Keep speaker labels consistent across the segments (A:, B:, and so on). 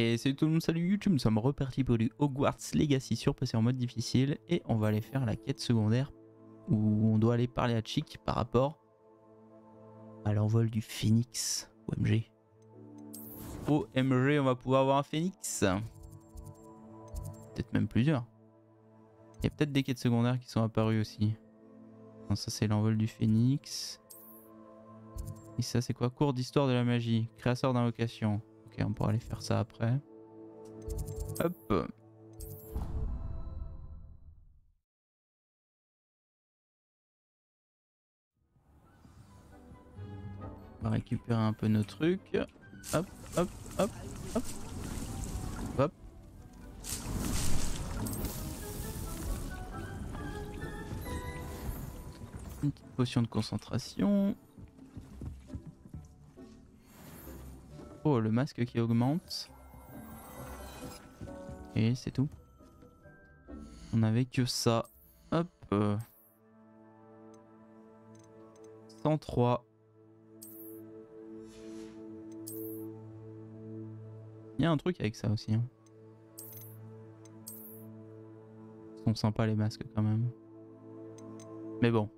A: Et salut tout le monde, salut YouTube, nous sommes repartis pour du Hogwarts Legacy surpassé en mode difficile et on va aller faire la quête secondaire où on doit aller parler à Chick par rapport à l'envol du phénix. OMG. OMG, on va pouvoir avoir un phénix. Peut-être même plusieurs. Il y a peut-être des quêtes secondaires qui sont apparues aussi. Non, ça c'est l'envol du phénix. Et ça c'est quoi? Cours d'histoire de la magie, créateur d'invocation. On pourra aller faire ça après. Hop. On va récupérer un peu nos trucs. Hop, hop, hop, hop. Hop. Une petite potion de concentration. Oh, le masque qui augmente. Et c'est tout. On avait que ça. Hop. 103. Il y a un truc avec ça aussi. Hein. Ils sont sympas les masques quand même. Mais bon.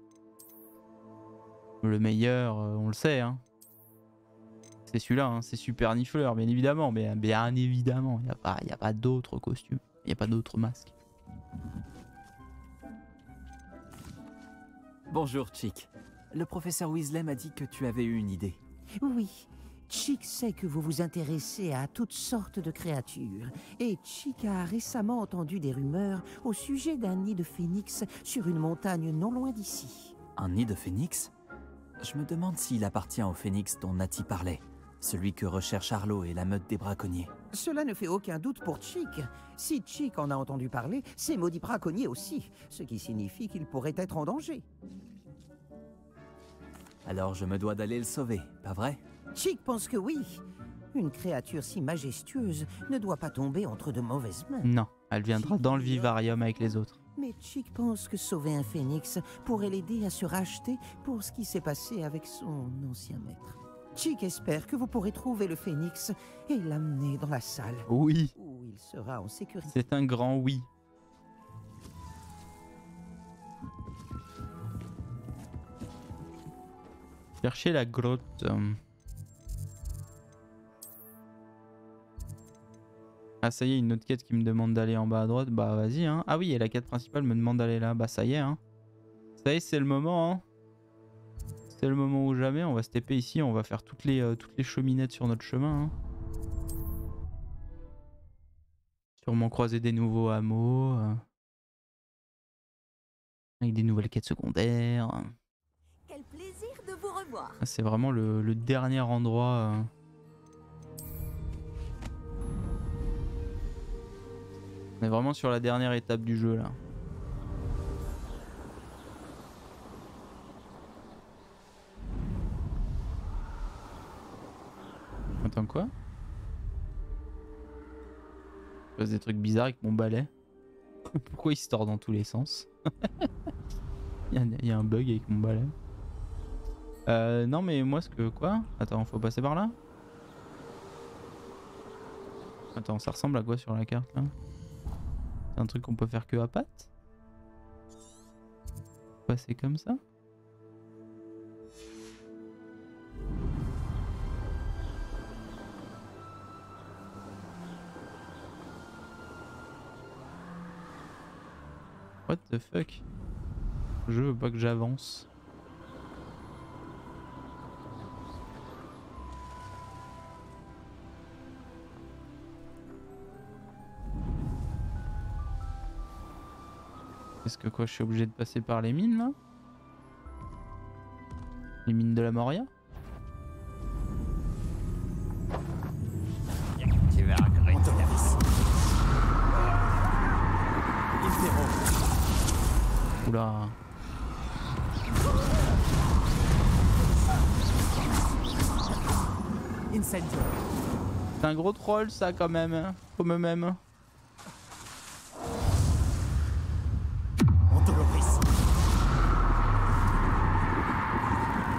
A: Le meilleur, euh, on le sait. Hein. C'est celui-là, hein. c'est Super Nifleur, bien évidemment. Mais bien évidemment, il n'y a pas, y a pas d'autres costumes. Il n'y a pas d'autres masques.
B: Bonjour, Chick. Le professeur Weasley m'a dit que tu avais eu une idée.
C: Oui, Chick sait que vous vous intéressez à toutes sortes de créatures, et Chick a récemment entendu des rumeurs au sujet d'un nid de phénix sur une montagne non loin d'ici.
B: Un nid de phénix? Je me demande s'il appartient au phénix dont Nati parlait, celui que recherche Arlo et la meute des braconniers.
C: Cela ne fait aucun doute pour Chick. Si Chick en a entendu parler, c'est maudit braconnier aussi, ce qui signifie qu'il pourrait être en danger.
B: Alors je me dois d'aller le sauver, pas vrai?
C: Chick pense que oui. Une créature si majestueuse ne doit pas tomber entre de mauvaises mains.
A: Non, elle viendra dans le vivarium avec les autres.
C: Mais Chick pense que sauver un phénix pourrait l'aider à se racheter pour ce qui s'est passé avec son ancien maître. Chick espère que vous pourrez trouver le phénix et l'amener dans la salle.
A: Oui.
C: Où il sera en sécurité.
A: C'est un grand oui. Chercher la grotte. Ah ça y est, une autre quête qui me demande d'aller en bas à droite. Bah vas-y hein. Ah oui, et la quête principale me demande d'aller là. Bah ça y est hein. Ça y est, c'est le moment hein. C'est le moment où jamais. On va se taper ici, on va faire toutes les, euh, toutes les cheminettes sur notre chemin. Hein. Sûrement croiser des nouveaux hameaux. euh. Avec des nouvelles quêtes secondaires.
D: Quel plaisir de vous revoir.
A: Ah, C'est vraiment le, le dernier endroit. euh. On est vraiment sur la dernière étape du jeu là. Quoi Je fais des trucs bizarres avec mon balai. Pourquoi il se tord dans tous les sens Il y, a- il y a un bug avec mon balai. Euh, non mais moi ce que quoi Attends, faut passer par là Attends, ça ressemble à quoi sur la carte là C'est un truc qu'on peut faire que à pattes Passer comme ça What the fuck? Je veux pas que j'avance. Est-ce que quoi, je suis obligé de passer par les mines là? Les mines de la Moria? C'est un gros troll ça quand même, hein, comme eux-mêmes.
B: Ontoloris.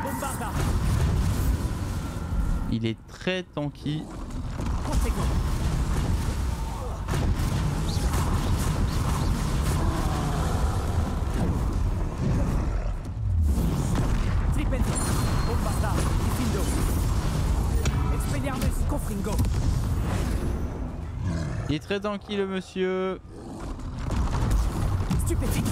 B: Bombarda.
A: Il est très tanky. Il est très tranquille, le monsieur.
E: Stupéfique.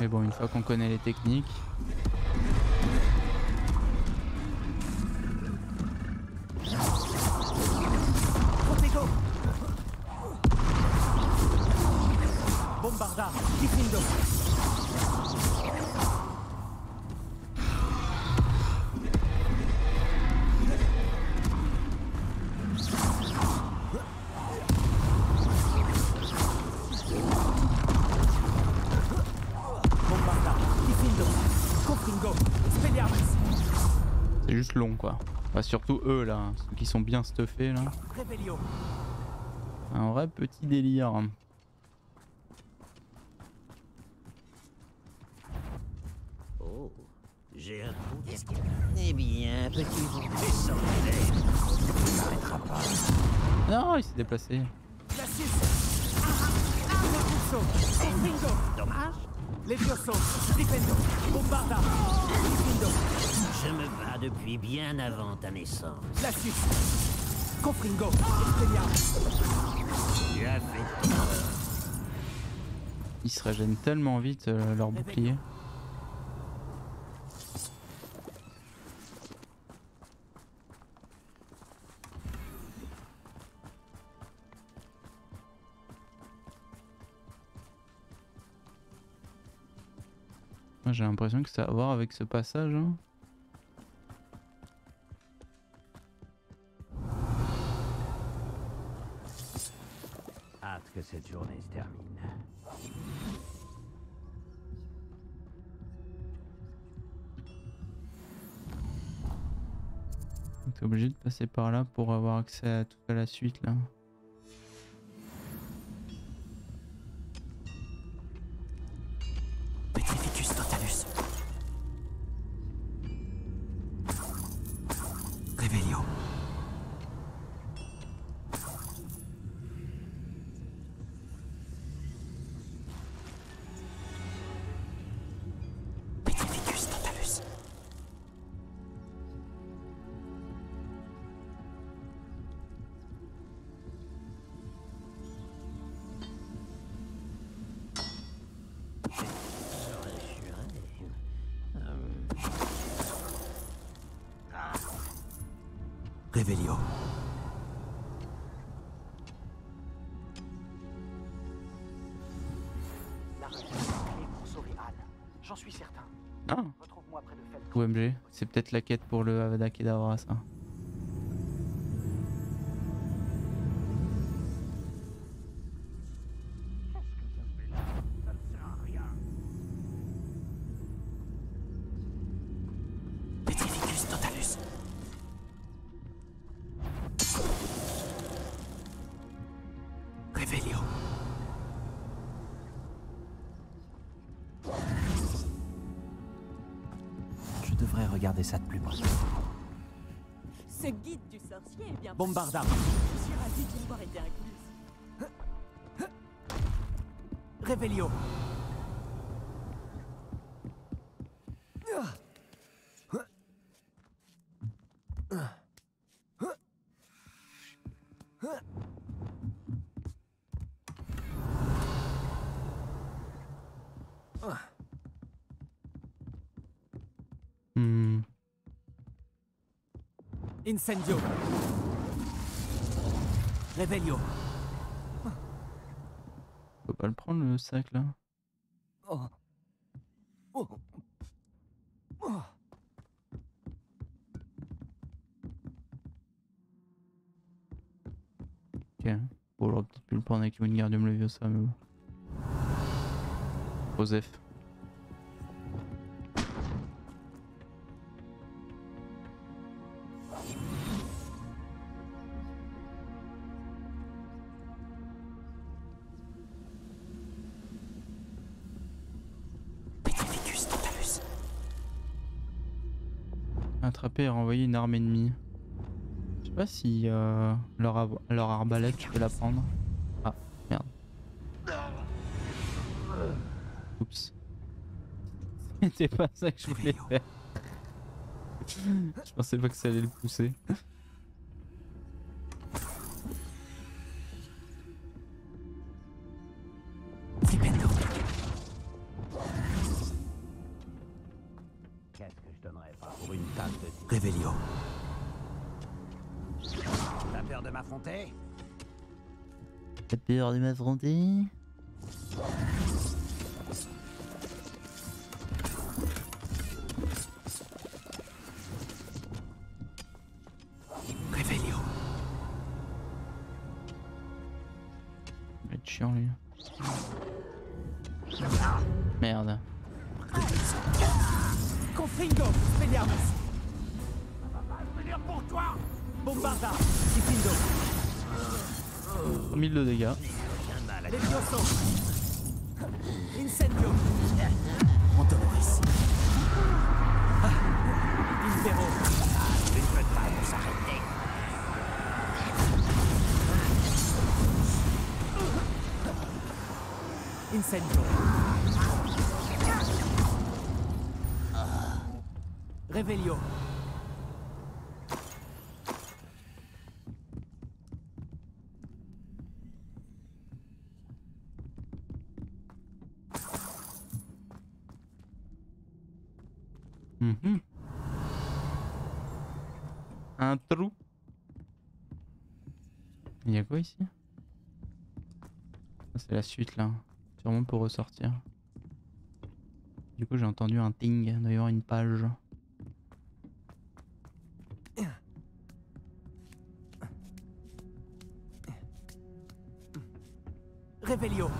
A: Mais bon, une fois qu'on connaît les techniques. Ceux qui sont bien stuffés, là. Un vrai petit délire.
F: Oh, j'ai un qu'il Eh bien, petit pas.
A: Non, il s'est déplacé.
E: Glacis. Repulso. Confringo.
F: Dommage.
E: Levioso. Difendo. Bombarda.
F: Je me bats depuis bien avant ta naissance.
E: Glacis. Confringo. Expelliarmus.
F: Tu as fait ton.
A: Ils se régènent tellement vite, euh, leur bouclier. Moi, J'ai l'impression que ça a à voir avec ce passage. hein.
F: Que cette journée se termine.
A: T'es obligé de passer par là pour avoir accès à toute la suite là. C'est peut-être la quête pour le Avada Kedavra ça.
E: Bombarda.
G: Je suis ravie de l'avoir été incluse.
E: Revelio.
A: Hmm.
E: Incendio. Revelio.
A: On peut pas le prendre le sac là
E: Oh. Oh. Oh.
A: Ok. Bon, j'aurais peut-être pu le prendre avec Wingardium Leviosa, mais bon. Joseph. Attraper et renvoyer une arme ennemie. sais pas si euh, leur, leur arbalète, tu peux la prendre. Ah, merde. Oups. C'était pas ça que je voulais faire. Je pensais pas que ça allait le pousser.
F: Peur
A: Un trou. Il y a quoi ici? Ça, C'est la suite là. Sûrement pour ressortir. Du coup j'ai entendu un ting, il une page.
D: Revelio.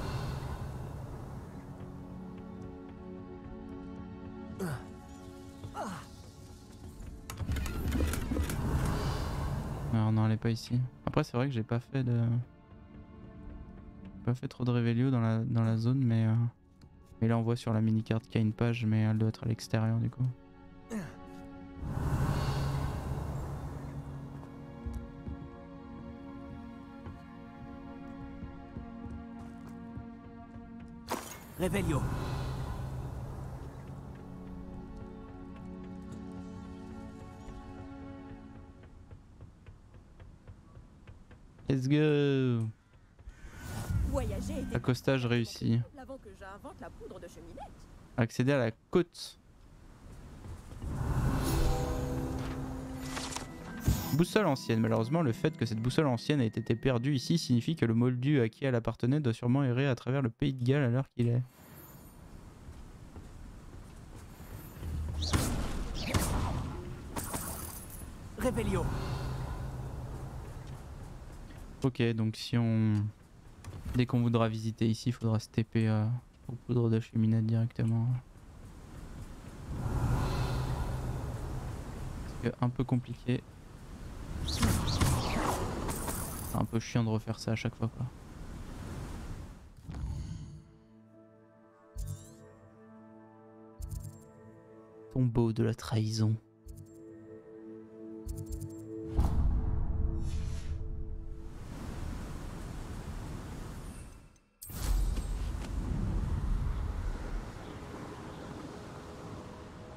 A: Ici. Après c'est vrai que j'ai pas fait de... Pas fait trop de révélio dans la, dans la zone mais... euh, Mais là on voit sur la mini-carte qu'il y a une page mais elle doit être à l'extérieur du coup.
D: Revelio.
A: Let's go Accostage réussi. Accéder à la côte. Boussole ancienne. Malheureusement, le fait que cette boussole ancienne ait été perdue ici signifie que le moldu à qui elle appartenait doit sûrement errer à travers le pays de Galles à l'heure qu'il est. Ok, donc si on... Dès qu'on voudra visiter ici, il faudra se TP euh, aux poudres de cheminette directement. C'est un peu compliqué. C'est un peu chiant de refaire ça à chaque fois quoi. Tombeau de la trahison.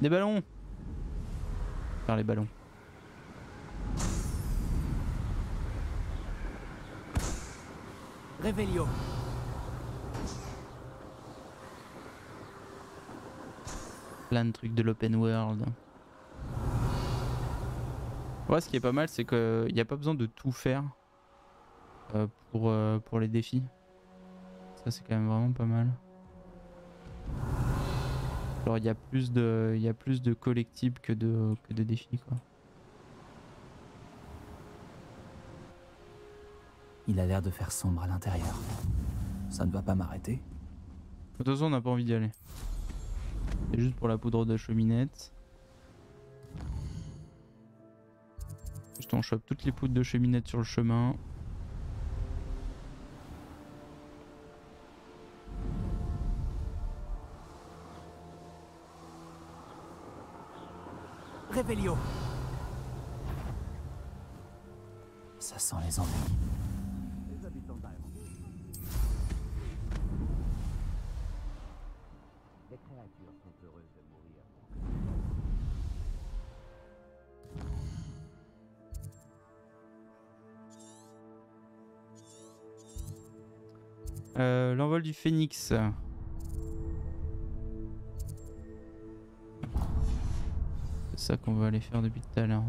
A: Des ballons Faire les ballons. Plein de trucs de l'open world. Ouais, ce qui est pas mal, c'est qu'il n'y a pas besoin de tout faire euh, pour, euh, pour les défis. Ça, c'est quand même vraiment pas mal. Genre, il y a plus de, il y a plus de collectibles que de, que de défis, quoi.
B: Il a l'air de faire sombre à l'intérieur. Ça ne va pas m'arrêter.
A: De toute façon, on n'a pas envie d'y aller. C'est juste pour la poudre de cheminette. Juste on chope toutes les poudres de cheminette sur le chemin.
H: Ça sent les ennuis.
I: Les habitants d'Iron. Les créatures sont heureuses de mourir.
A: Euh, L'envol du phénix. Ça qu'on va aller faire depuis tout à l'heure.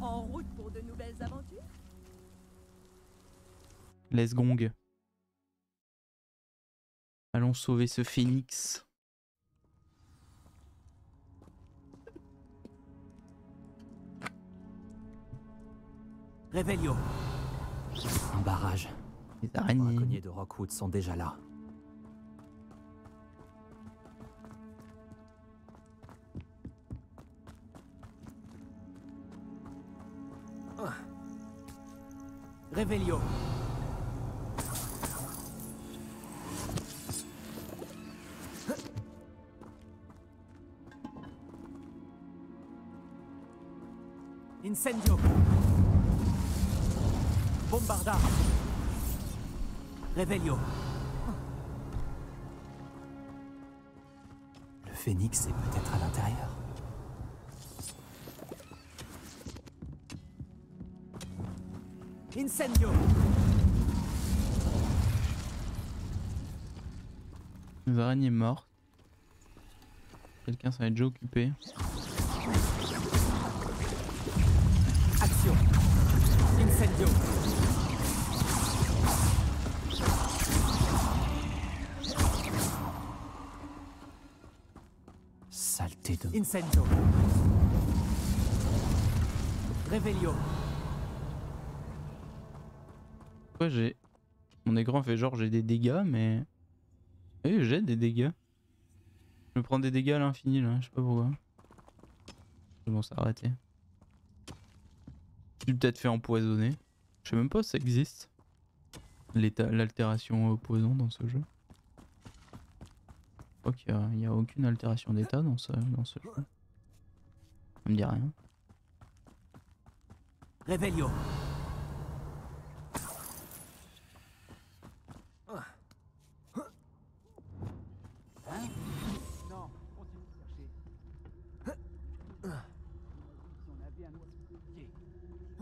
G: En route pour de nouvelles aventures?
A: Les gong. Allons sauver ce phénix.
H: Réveillio Un barrage.
A: Les
H: Les
A: araignées.
H: braconniers de Rockwood sont déjà là. Réveillio Incendio Bombarda Réveillio Le phénix est peut-être à l'intérieur. Incendio
A: Les araignées mortes. Quelqu'un s'en est déjà occupé.
H: Action Incendio Incendio Réveillio
A: Pourquoi j'ai. Mon écran fait genre j'ai des dégâts, mais. Oui, j'ai des dégâts. Je me prends des dégâts à l'infini là, je sais pas pourquoi. C'est bon, ça arrêté. Peut-être fait empoisonner. Je sais même pas si ça existe. L'altération opposant dans ce jeu. Je crois qu'il y a, il y a aucune altération d'état dans ce, dans ce jeu. Ça me dit rien.
J: Oiseau.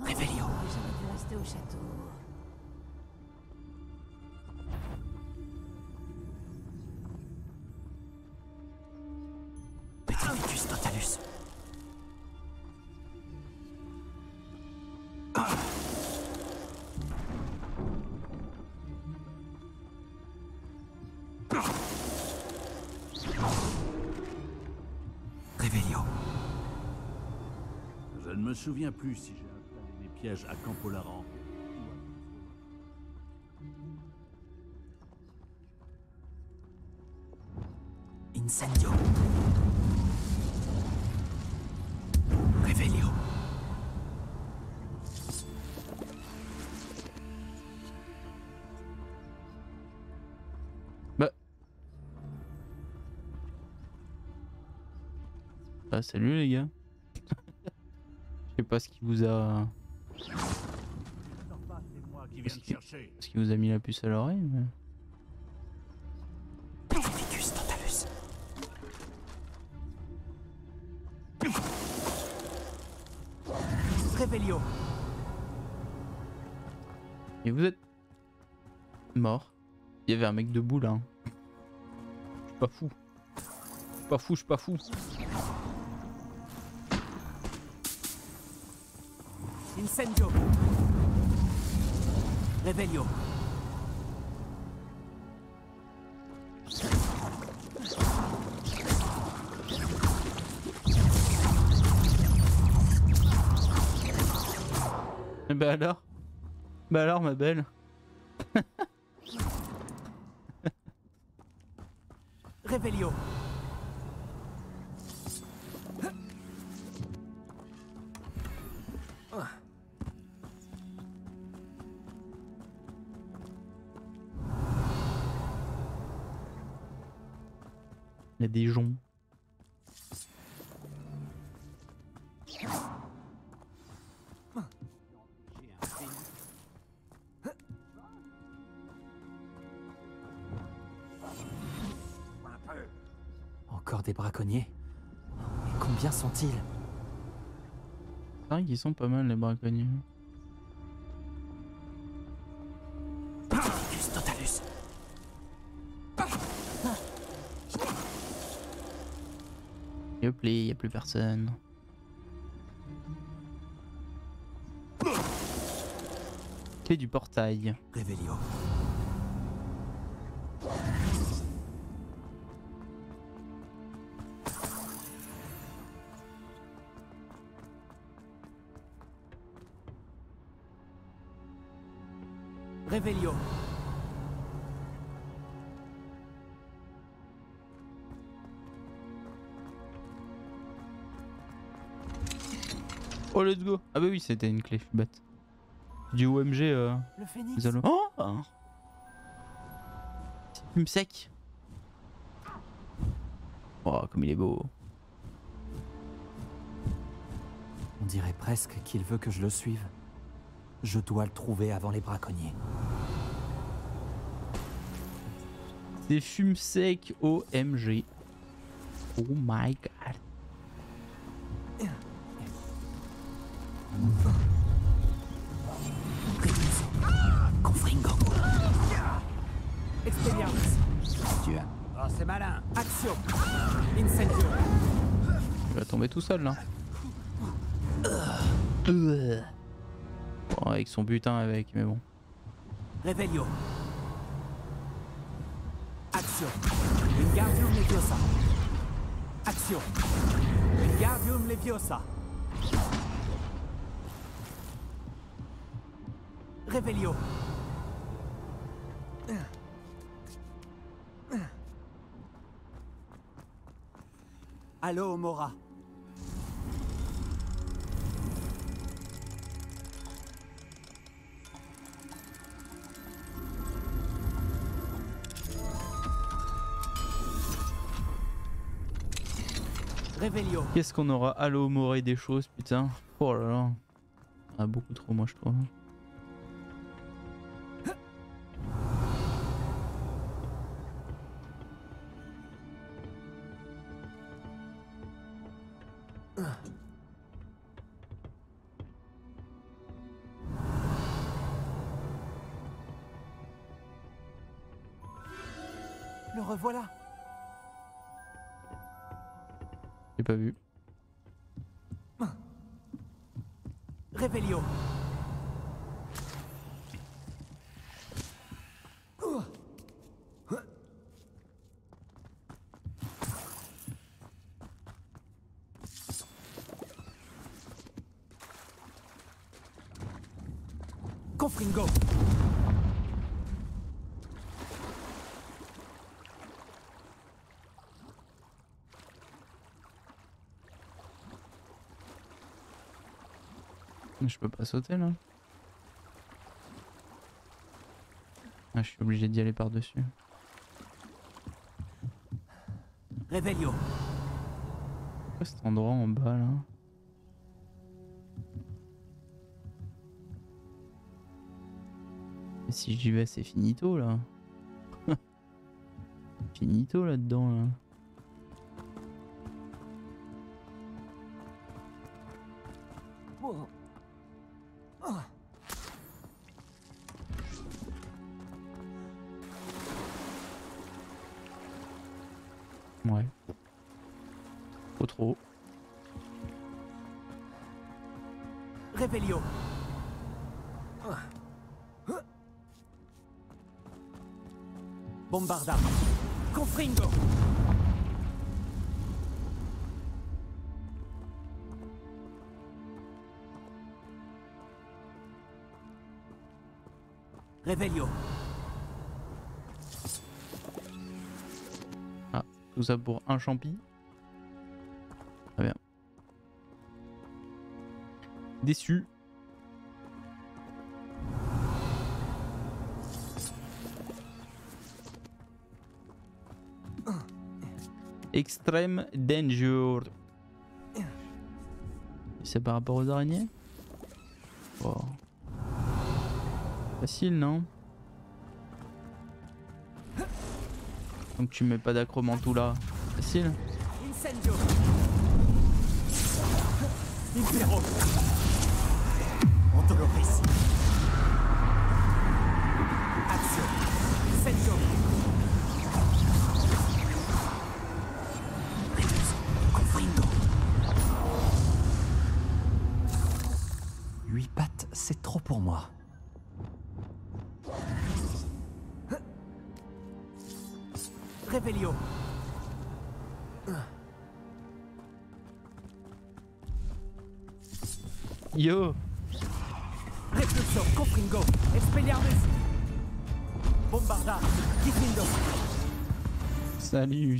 H: Réveillio
K: J'aurais dû rester au château.
L: Souviens plus si j'ai installé mes pièges à Campolaran.
H: Incendio Réveillio
A: Ah, salut les gars. Pas ce qui vous a.
L: Qui.
A: Ce qui vous a mis la puce à l'oreille, mais. Et vous êtes mort. Il y avait un mec debout là. Je suis pas fou. Je suis pas fou, je suis pas fou.
H: Incendio. Réveillio
A: Eh bah alors? Bah alors ma belle.
H: Réveillio
A: des joncs.
E: Encore des braconniers combien sont-ils?
A: C'est vrai qu'ils sont pas mal les braconniers. Les, y a plus personne. Clé du portail.
E: Revelio.
A: Let's go. Ah bah oui c'était une clé, je suis bête. Du OMG euh,
E: Le phénix
A: Oh fume sec. Oh comme il est beau.
E: On dirait presque qu'il veut que je le suive. Je dois le trouver avant les braconniers.
A: C'est fume sec OMG Oh my god
E: Confringo. Expelliarmus.
H: Tu as.
F: Oh, c'est malin.
E: Action. Incendio.
A: Il va tomber tout seul là Bon, avec son butin avec mais bon
E: Revelio. Action. Wingardium Leviosa. Action. Wingardium Leviosa. Revelio. Allo Mora.
A: Qu'est-ce qu'on aura? Allo Moré des choses putain. Oh là là. Ah beaucoup trop moi je trouve Je peux pas sauter là Ah je suis obligé d'y aller par dessus
E: Revelio.
A: Pourquoi cet endroit en bas là? Et si j'y vais c'est finito là Finito là-dedans là Ouais. Trop.
E: Bombarda. Confringo. Revelio.
A: Tout ça pour un champi. déçu. Extrême danger. C'est par rapport aux araignées? Facile, non? Donc tu mets pas tout là. Facile
H: Ontoloris Action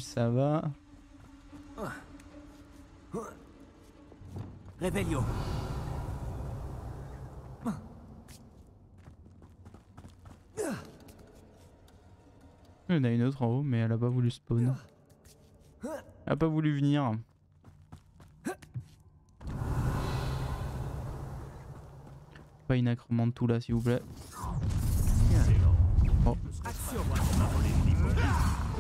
A: ça va
H: Revelio
A: Il y en a une autre en haut, mais elle a pas voulu spawn. Elle a pas voulu venir. Pas une tout là, s'il vous plaît.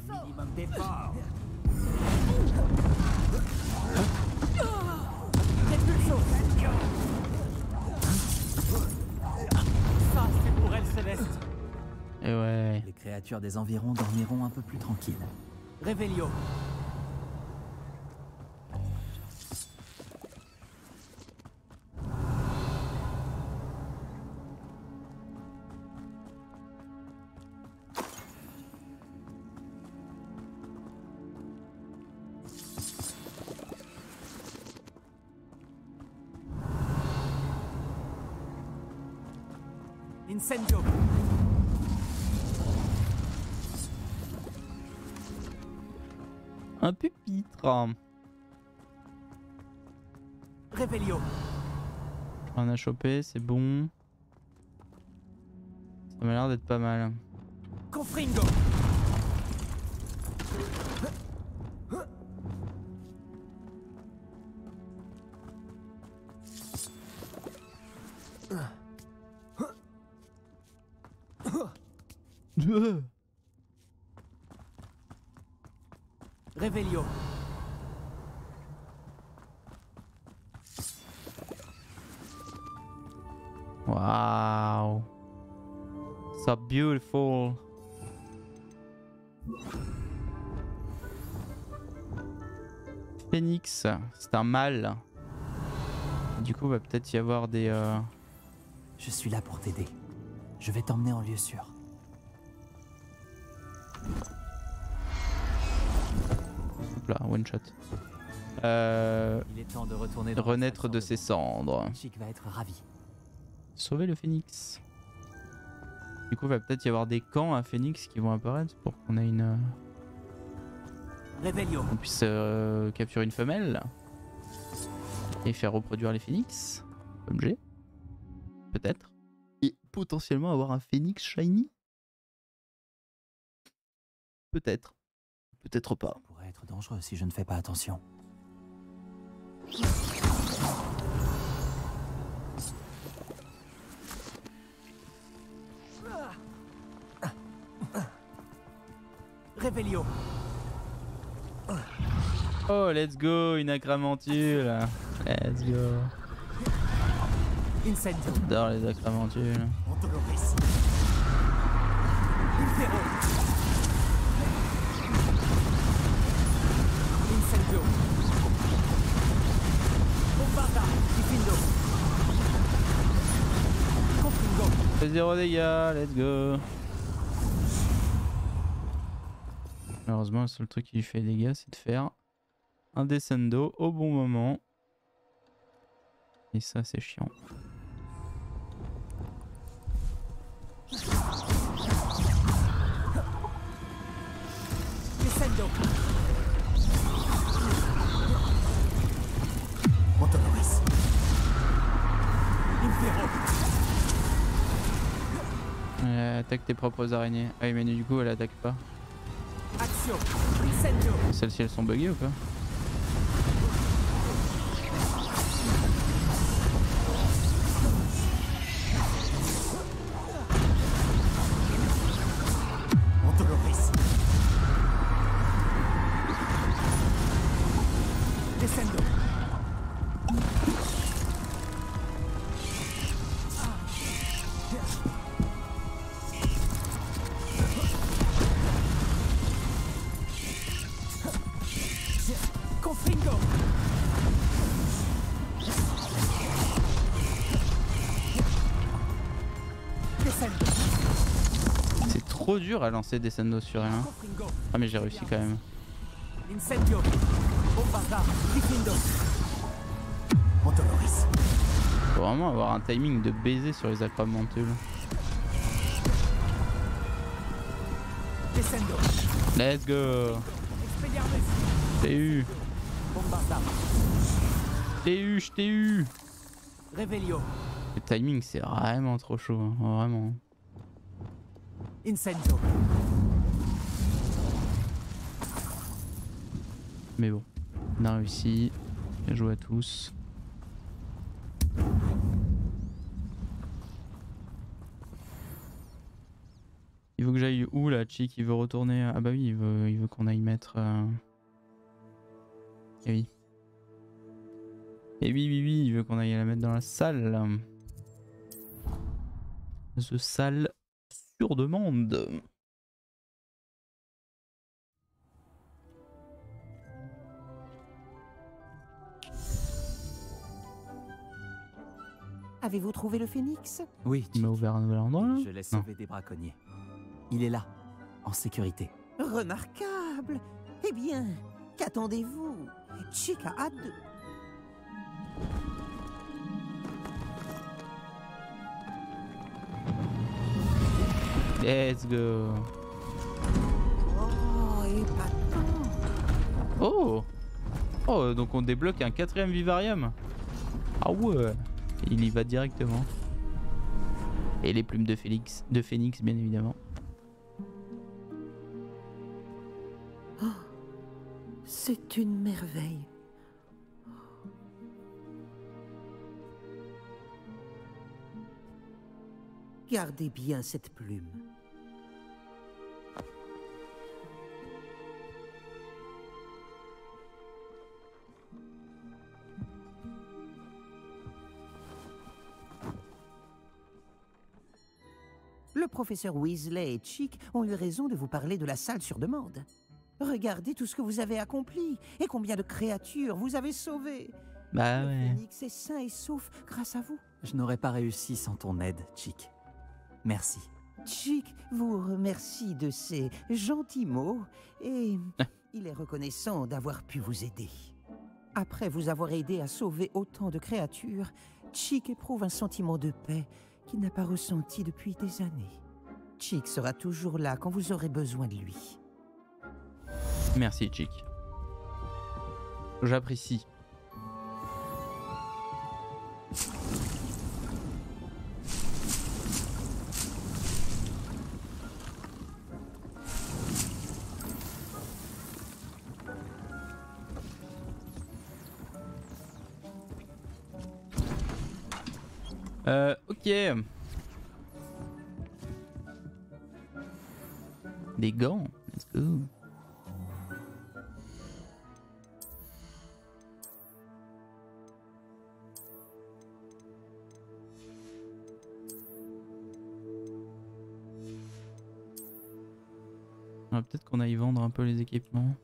A: secours
H: Minimum d'effort Repulsor Ça, c'est pour elle, Céleste
A: Et ouais.
H: Les créatures des environs dormiront un peu plus tranquilles. Revelio.
A: Pupitre.
H: Revelio.
A: On a chopé, c'est bon. Ça m'a l'air d'être pas mal.
H: Confringo.
A: Mâle. Du coup, va peut-être y avoir des. euh,
H: Je suis là pour t'aider. Je vais t'emmener en lieu sûr.
A: Hop là, one shot. Euh,
H: Il est temps de retourner dans
A: renaître de ses cendres.
H: Chic va être ravi.
A: Sauver le phénix. Du coup, va peut-être y avoir des camps à phénix qui vont apparaître pour qu'on ait une, euh,
H: Revelio.
A: on puisse euh, capturer une femelle et faire reproduire les phénix. Objet. Peut-être. Et potentiellement avoir un phénix shiny. Peut-être. Peut-être pas.
H: Ça pourrait être dangereux si je ne fais pas attention. Revelio.
A: Oh, let's go, une acramantule. Let's go. J'adore les. Fait zéro dégâts, let's go. Malheureusement, le seul truc qui lui fait dégâts, c'est de faire un descendo au bon moment. Et ça, c'est chiant. Euh, attaque tes propres araignées. Ah oui, mais du coup, elle attaque pas. Celles-ci, elles sont buggées ou pas? Dur à lancer descendo sur rien.
B: Confringo
A: Ah, mais j'ai réussi quand même. Faut vraiment avoir un timing de baiser sur les acromantules. Let's go. T'es eu. T'es eu, je t'ai eu. Le timing, c'est vraiment trop chaud, hein, vraiment.
B: Incendio
A: Mais bon, on a réussi. Bien joué à tous. Il veut que j'aille où là, Chick Il veut retourner. Ah bah oui, il veut, il veut qu'on aille mettre. Eh oui. Et oui, oui, oui, il veut qu'on aille la mettre dans la salle. Ce salle sur demande.
C: Avez-vous trouvé le phénix?
B: Oui,
A: Il m'a ouvert un nouvel endroit là?
B: Je l'ai
A: Non.
B: sauvé des braconniers. Il est là, en sécurité.
C: Remarquable Eh bien, qu'attendez-vous? Chick a hâte
A: Let's go.
C: Oh,
A: Oh Oh, donc on débloque un quatrième vivarium. Ah ouais Il y va directement. Et les plumes de Félix, de Phoenix, bien évidemment.
C: C'est une merveille. Gardez bien cette plume. Le professeur Weasley et Chick ont eu raison de vous parler de la salle sur demande. Regardez tout ce que vous avez accompli et combien de créatures vous avez sauvées.
A: Bah
C: Le
A: ouais.
C: phénix est sain et sauf grâce à vous.
B: Je n'aurais pas réussi sans ton aide, Chick. Merci.
C: Chick vous remercie de ces gentils mots et il est reconnaissant d'avoir pu vous aider. Après vous avoir aidé à sauver autant de créatures, Chick éprouve un sentiment de paix qu'il n'a pas ressenti depuis des années. Chick sera toujours là quand vous aurez besoin de lui.
A: Merci, Chick. J'apprécie. Euh, ok. Des gants. Let's go. Ah, Peut-être qu'on aille vendre un peu les équipements.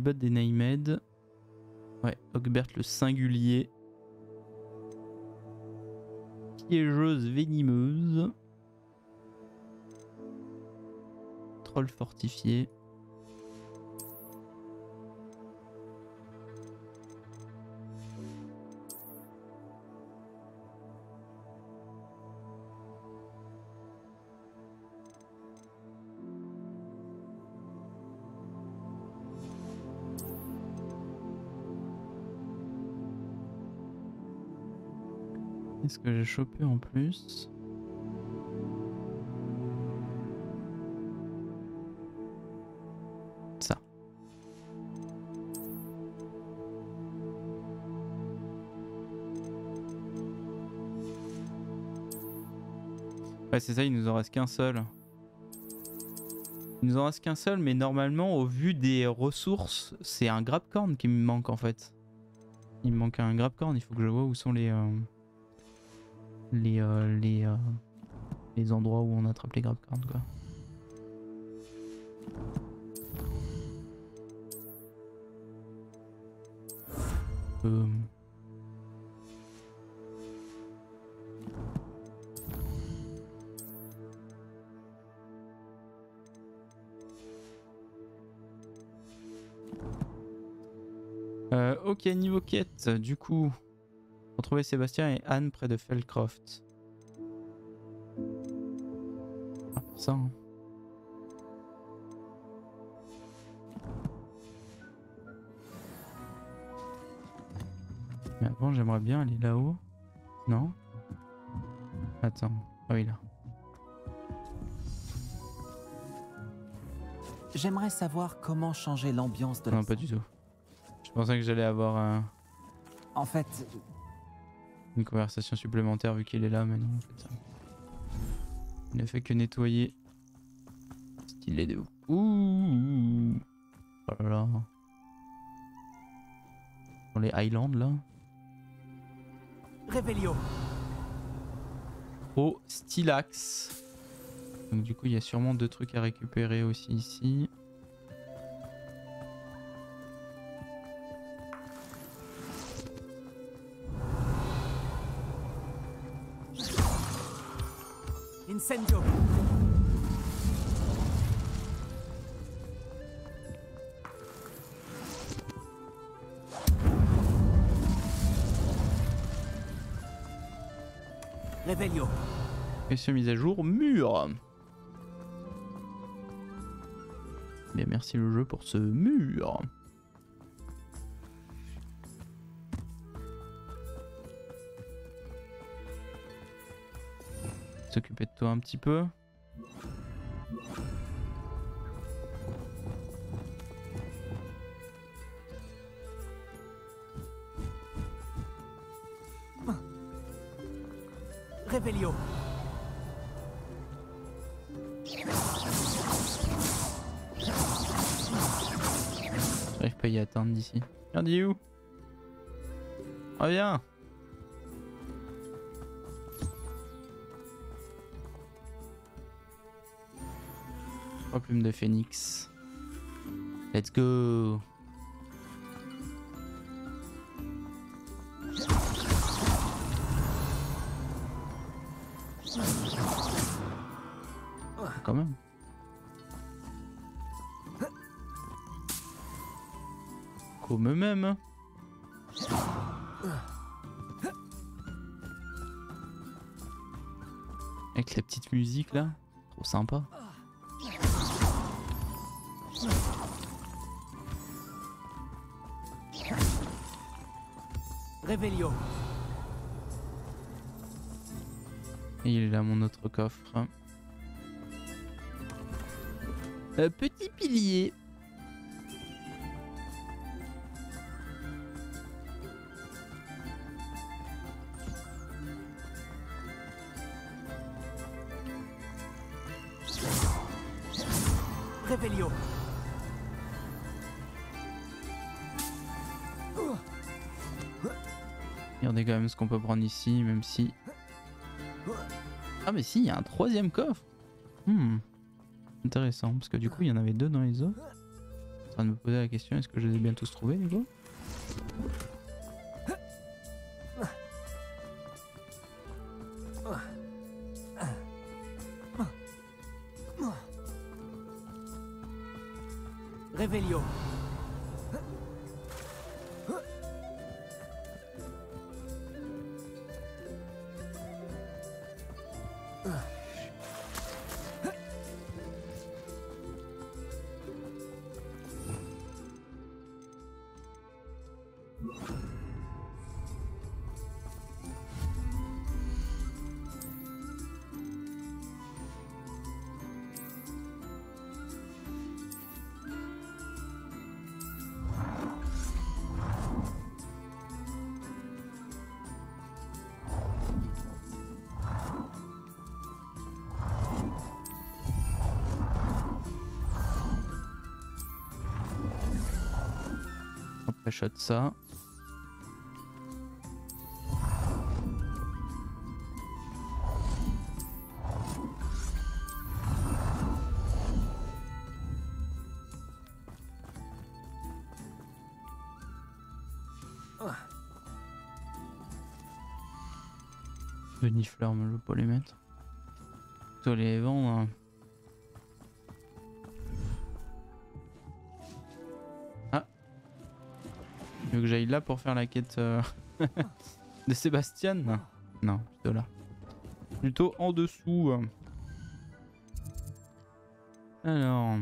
A: Bot des Naimed. Ouais, Ogbert le singulier. Piégeuse venimeuse. Troll fortifié. Qu'est-ce que j'ai chopé en plus? Ça. Ouais, c'est ça, il nous en reste qu'un seul. Il nous en reste qu'un seul, mais normalement, au vu des ressources, c'est un grabcorn qui me manque en fait. Il me manque un grabcorn, il faut que je vois où sont les... euh, les euh, les, euh, les endroits où on attrape les grabcorns quoi. Euh, Euh, ok, niveau quête, du coup, Sébastien et Anne près de Felcroft. Ah, pour ça. hein. Mais avant, j'aimerais bien aller là-haut. Non? Attends. Ah oui, là.
B: J'aimerais savoir comment changer l'ambiance de
A: Non, pas du tout. Je pensais que j'allais avoir un-
B: En fait,
A: une conversation supplémentaire vu qu'il est là, mais non, en fait. ça- Il ne fait que nettoyer. Stylé de ouf. Ouh Oh là là. Dans les Highlands là.
B: Révélio.
A: Au Stylax. Donc du coup il y a sûrement deux trucs à récupérer aussi ici.
B: Incendio. Révélio.
A: Question mise à jour, mur. Bien merci le jeu pour ce mur. Toi un petit peu.
B: Révélio.
A: J'arrive pas à y atteindre d'ici. Il est où? Reviens Trois plumes de phénix. Let's go Quand même. Comme eux-mêmes. Avec la petite musique là, trop sympa.
B: Révélio.
A: Et il est là mon autre coffre. Euh, petit pilier. Qu'on peut prendre ici, même si... Ah mais si, il y a un troisième coffre. Hmm. Intéressant, parce que du coup il y en avait deux dans les autres. train de me poser la question est-ce que je les ai bien tous trouvés du coup shot ça. Benifleur, mais je veux pas les mettre. Plutôt les vendre. hein. Que j'aille là pour faire la quête euh, de Sébastien Non, plutôt là. Plutôt en dessous. Alors.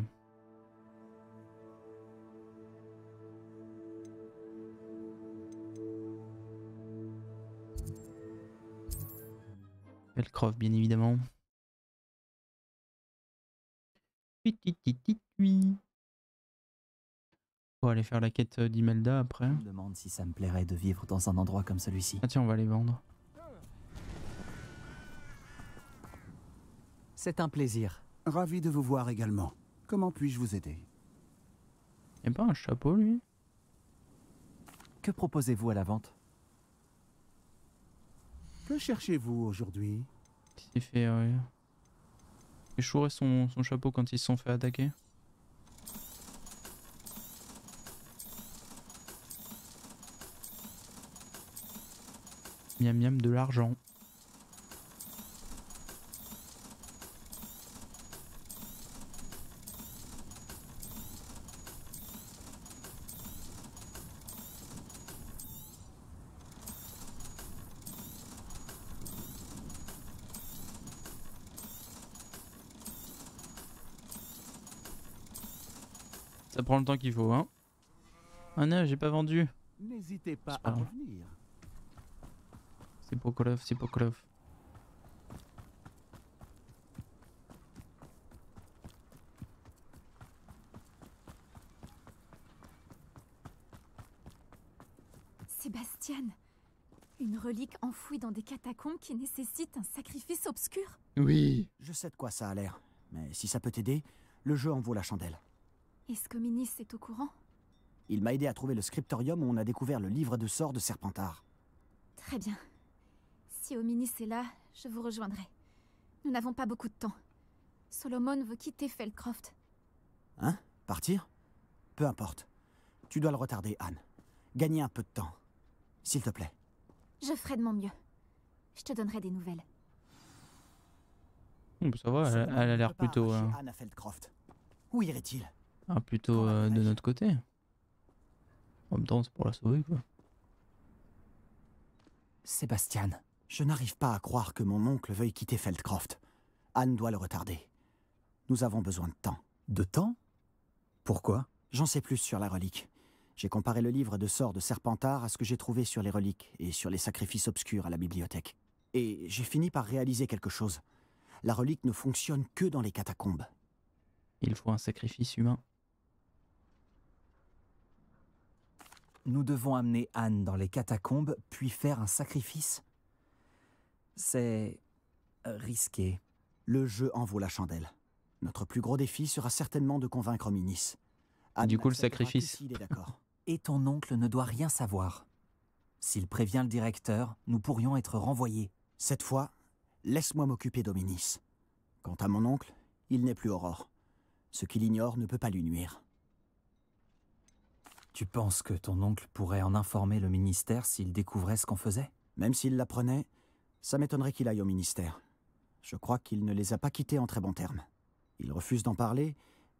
A: Velcroft, bien évidemment. Va aller faire la quête euh, d'Imelda après.
B: Je me demande si ça me plairait de vivre dans un endroit comme celui-ci.
A: Ah tiens, on va les vendre.
B: C'est un plaisir.
M: Ravi de vous voir également. Comment puis-je vous aider?
A: Y'a pas un chapeau lui?
B: Que proposez-vous à la vente?
M: Que cherchez-vous aujourd'hui?
A: Il s'est fait euh, échouer son, son chapeau quand ils se sont fait attaquer. Miam miam de l'argent. Ça prend le temps qu'il faut, hein. Ah non, j'ai pas vendu.
M: N'hésitez pas à
A: grave.
M: Revenir.
A: C'est Pokolov, c'est Pokolov.
N: Sébastien, une relique enfouie dans des catacombes qui nécessite un sacrifice obscur
A: Oui.
B: Je sais de quoi ça a l'air. Mais si ça peut t'aider, le jeu en vaut la chandelle.
N: Est-ce que Minis est au courant?
B: Il m'a aidé à trouver le scriptorium où on a découvert le livre de sorts de Serpentard.
N: Très bien. Si Ominis est là, je vous rejoindrai. Nous n'avons pas beaucoup de temps. Solomon veut quitter Feldcroft.
B: Hein? Partir? Peu importe. Tu dois le retarder, Anne. Gagner un peu de temps. S'il te plaît.
N: Je ferai de mon mieux. Je te donnerai des nouvelles.
A: Bon, bah, ça va, elle, a l'air plutôt, euh,
B: Anne à Feldcroft. Où irait-il?
A: Ah, plutôt euh, de notre côté. En même temps, c'est pour la sauver quoi.
B: Sébastien, je n'arrive pas à croire que mon oncle veuille quitter Feldcroft. Anne doit le retarder. Nous avons besoin de temps. De temps? Pourquoi? J'en sais plus sur la relique. J'ai comparé le livre de sorts de Serpentard à ce que j'ai trouvé sur les reliques et sur les sacrifices obscurs à la bibliothèque. Et j'ai fini par réaliser quelque chose. La relique ne fonctionne que dans les catacombes.
A: Il faut un sacrifice humain.
B: Nous devons amener Anne dans les catacombes, puis faire un sacrifice. C'est risqué. Le jeu en vaut la chandelle. Notre plus gros défi sera certainement de convaincre Minis. Anne
A: Du coup, le sacrifice.
B: s'il est d'accord. Et ton oncle ne doit rien savoir. S'il prévient le directeur, nous pourrions être renvoyés. Cette fois, laisse-moi m'occuper d'Ominis. Quant à mon oncle, il n'est plus Aurore. Ce qu'il ignore ne peut pas lui nuire. Tu penses que ton oncle pourrait en informer le ministère s'il découvrait ce qu'on faisait? Même s'il l'apprenait, ça m'étonnerait qu'il aille au ministère. Je crois qu'il ne les a pas quittés en très bons termes. Il refuse d'en parler,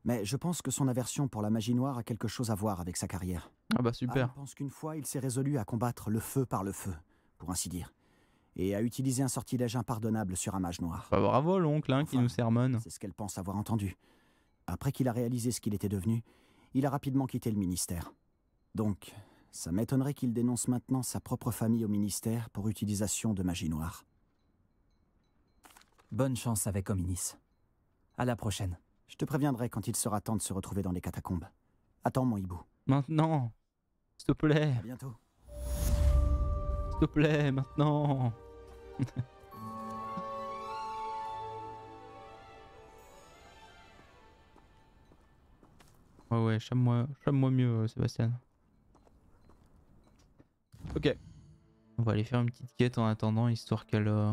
B: mais je pense que son aversion pour la magie noire a quelque chose à voir avec sa carrière.
A: Ah bah super.
B: Je pense qu'une fois, il s'est résolu à combattre le feu par le feu, pour ainsi dire, et à utiliser un sortilège impardonnable sur un mage noir.
A: Bah, bravo l'oncle hein, qui nous sermonne.
B: C'est ce qu'elle pense avoir entendu. Après qu'il a réalisé ce qu'il était devenu, il a rapidement quitté le ministère. Donc, ça m'étonnerait qu'il dénonce maintenant sa propre famille au ministère pour utilisation de magie noire. Bonne chance avec Ominis. À la prochaine. Je te préviendrai quand il sera temps de se retrouver dans les catacombes. Attends, mon hibou.
A: Maintenant. S'il te plaît.
B: À bientôt.
A: S'il te plaît, maintenant. ouais, ouais, chame-moi chame mieux, euh, Sébastien. Ok. On va aller faire une petite quête en attendant, histoire qu'elle euh,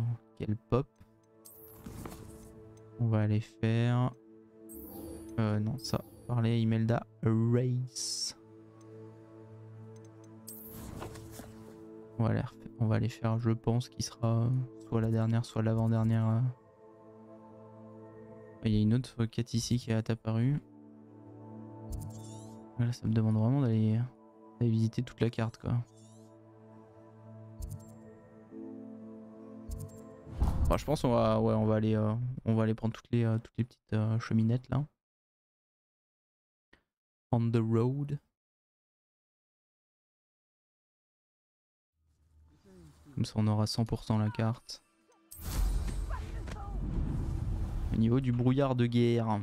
A: pop. On va aller faire... Euh, non, ça. Parler Imelda Race. On va, aller faire, je pense, qui sera euh, soit la dernière, soit l'avant-dernière. Il y a une autre quête ici qui est apparue. Là, ça me demande vraiment d'aller visiter toute la carte, quoi. Enfin, je pense euh, on va aller prendre toutes les, euh, petites euh, cheminettes là. On the road. Comme ça, on aura 100% la carte. Au niveau du brouillard de guerre.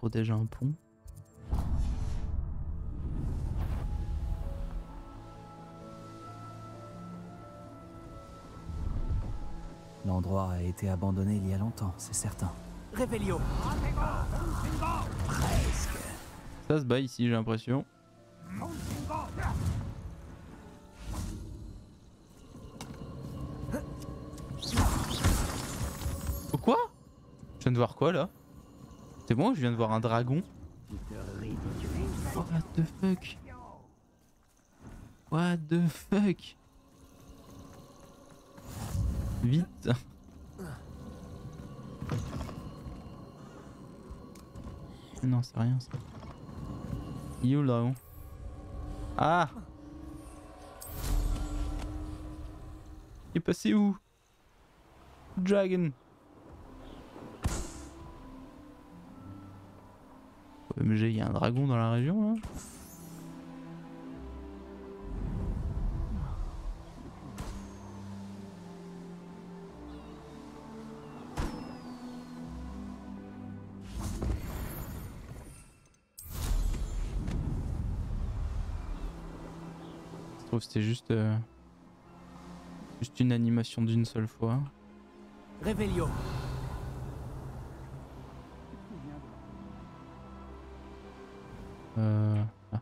A: Protègent un pont.
B: L'endroit a été abandonné il y a longtemps, c'est certain.
E: Révélio.
A: Ça se bat ici, j'ai l'impression. Oh, quoi? Je viens de voir quoi là? C'est bon, je viens de voir un dragon. What the fuck? What the fuck? Vite. Non, c'est rien ça. Il Ah! Il est passé où? Dragon Il y a un dragon dans la région Je trouve c'était juste euh, juste une animation d'une seule fois.
E: Révélio.
A: Euh... ah.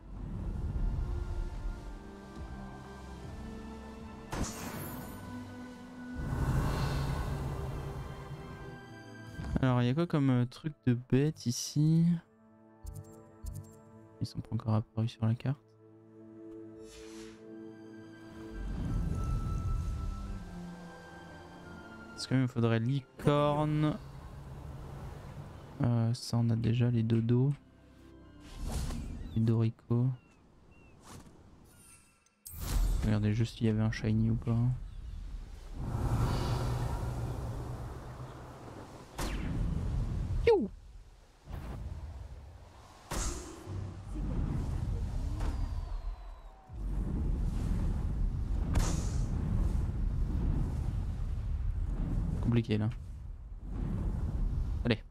A: Alors, il y a quoi comme euh, truc de bête ici? Ils sont pas encore apparus sur la carte. Parce que il me faudrait licorne. Euh, ça, on a déjà les dodos. Dorico. Regardez juste s'il y avait un shiny ou pas. You Compliqué là. Allez.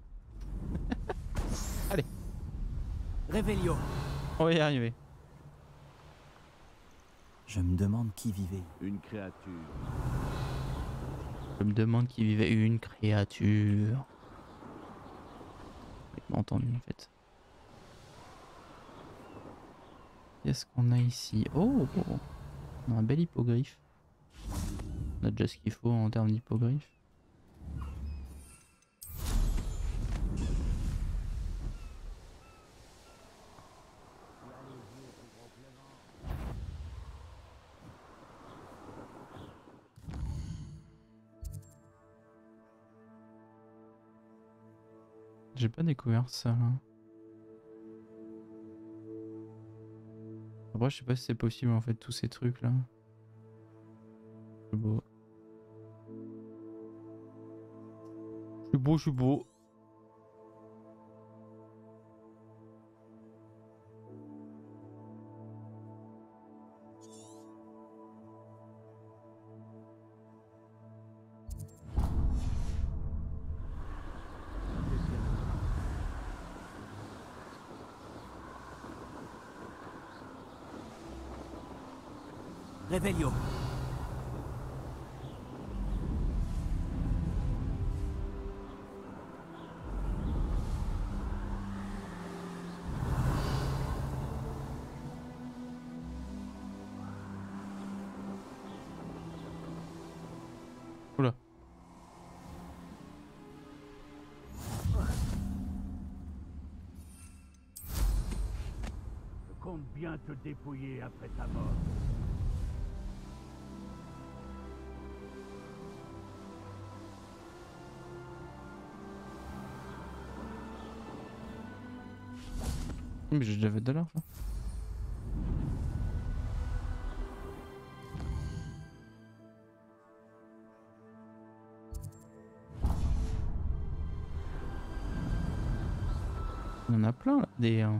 A: Allez.
B: Réveillon.
A: Y arriver.
B: Je me demande qui vivait.
F: Une créature.
A: Je me demande qui vivait une créature. Il m'a entendu en fait. Qu'est-ce qu'on a ici? Oh On a un bel hippogriffe. On a déjà ce qu'il faut en termes d'hippogriffe. J'ai pas découvert ça là. Après, je sais pas si c'est possible en fait, tous ces trucs là. Je suis beau. Je suis beau, je suis beau. Oula.
L: Je compte bien te dépouiller après ta mort.
A: Mais j'ai déjà fait l'heure ça. Il y en a plein là, des, euh,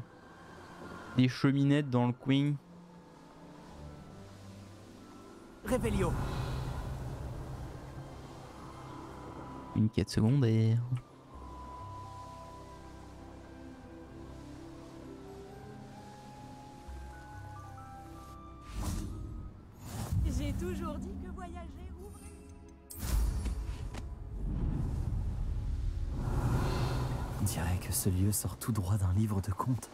A: des cheminettes dans le coin.
B: Réveillon.
A: Une quête secondaire.
B: Sort tout droit d'un livre de contes.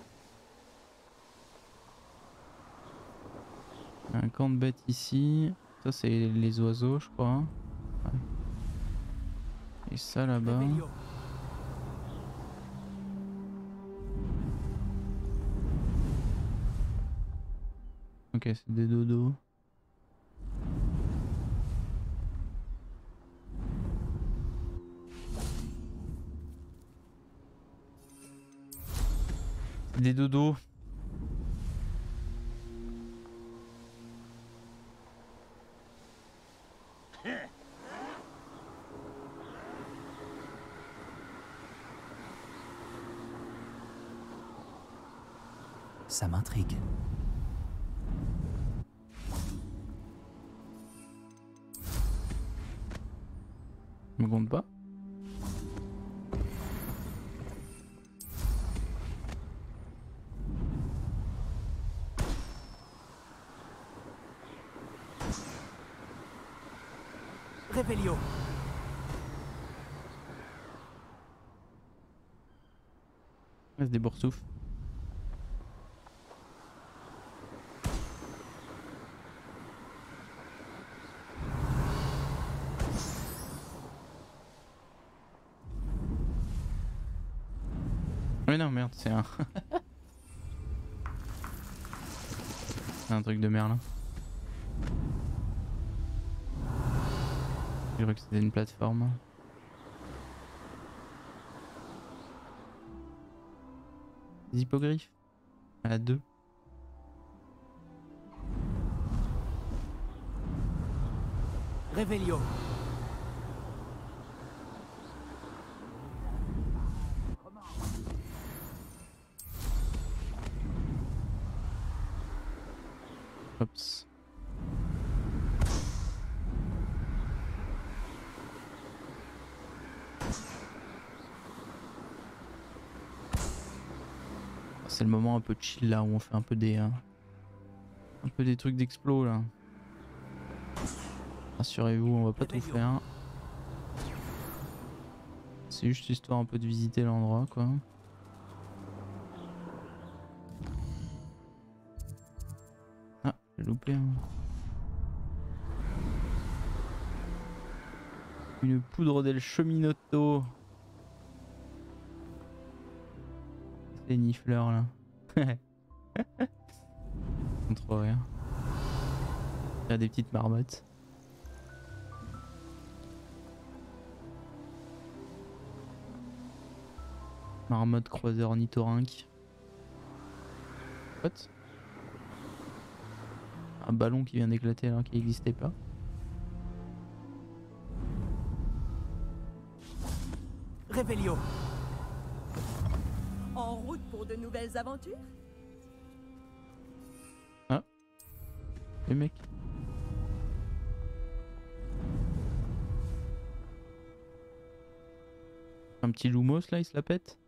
A: Un camp de bêtes ici. Ça c'est les oiseaux je crois. Et ça là-bas. Ok c'est des dodos. Des dodos.
B: Ça m'intrigue.
A: Me compte pas. Des boursoufs. Mais non, merde, c'est un. un truc de Merlin. Je crois que c'était une plateforme. Des hippogriffes À deux.
B: Réveillon.
A: Oups. Le moment un peu chill là où on fait un peu des. euh, un peu des trucs d'explo là. Rassurez-vous, on va pas tout faire. C'est juste histoire un peu de visiter l'endroit quoi. Ah, j'ai loupé. hein. Une poudre del cheminotto. Ces nifleurs là. Il y a des petites marmottes. Marmotte croiseur ornithorynque. What? Un ballon qui vient d'éclater alors qu'il n'existait pas.
G: Route de nouvelles aventures?
A: Les mecs. Un petit Lumos là, il se la pète.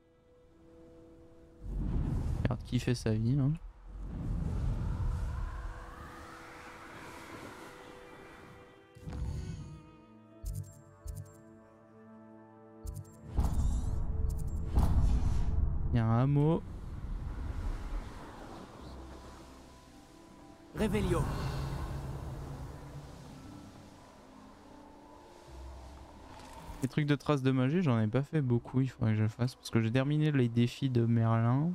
A: Regarde qui fait sa vie. Hein. Il Les trucs de traces de magie, j'en ai pas fait beaucoup, il faudrait que je le fasse. Parce que j'ai terminé les défis de Merlin.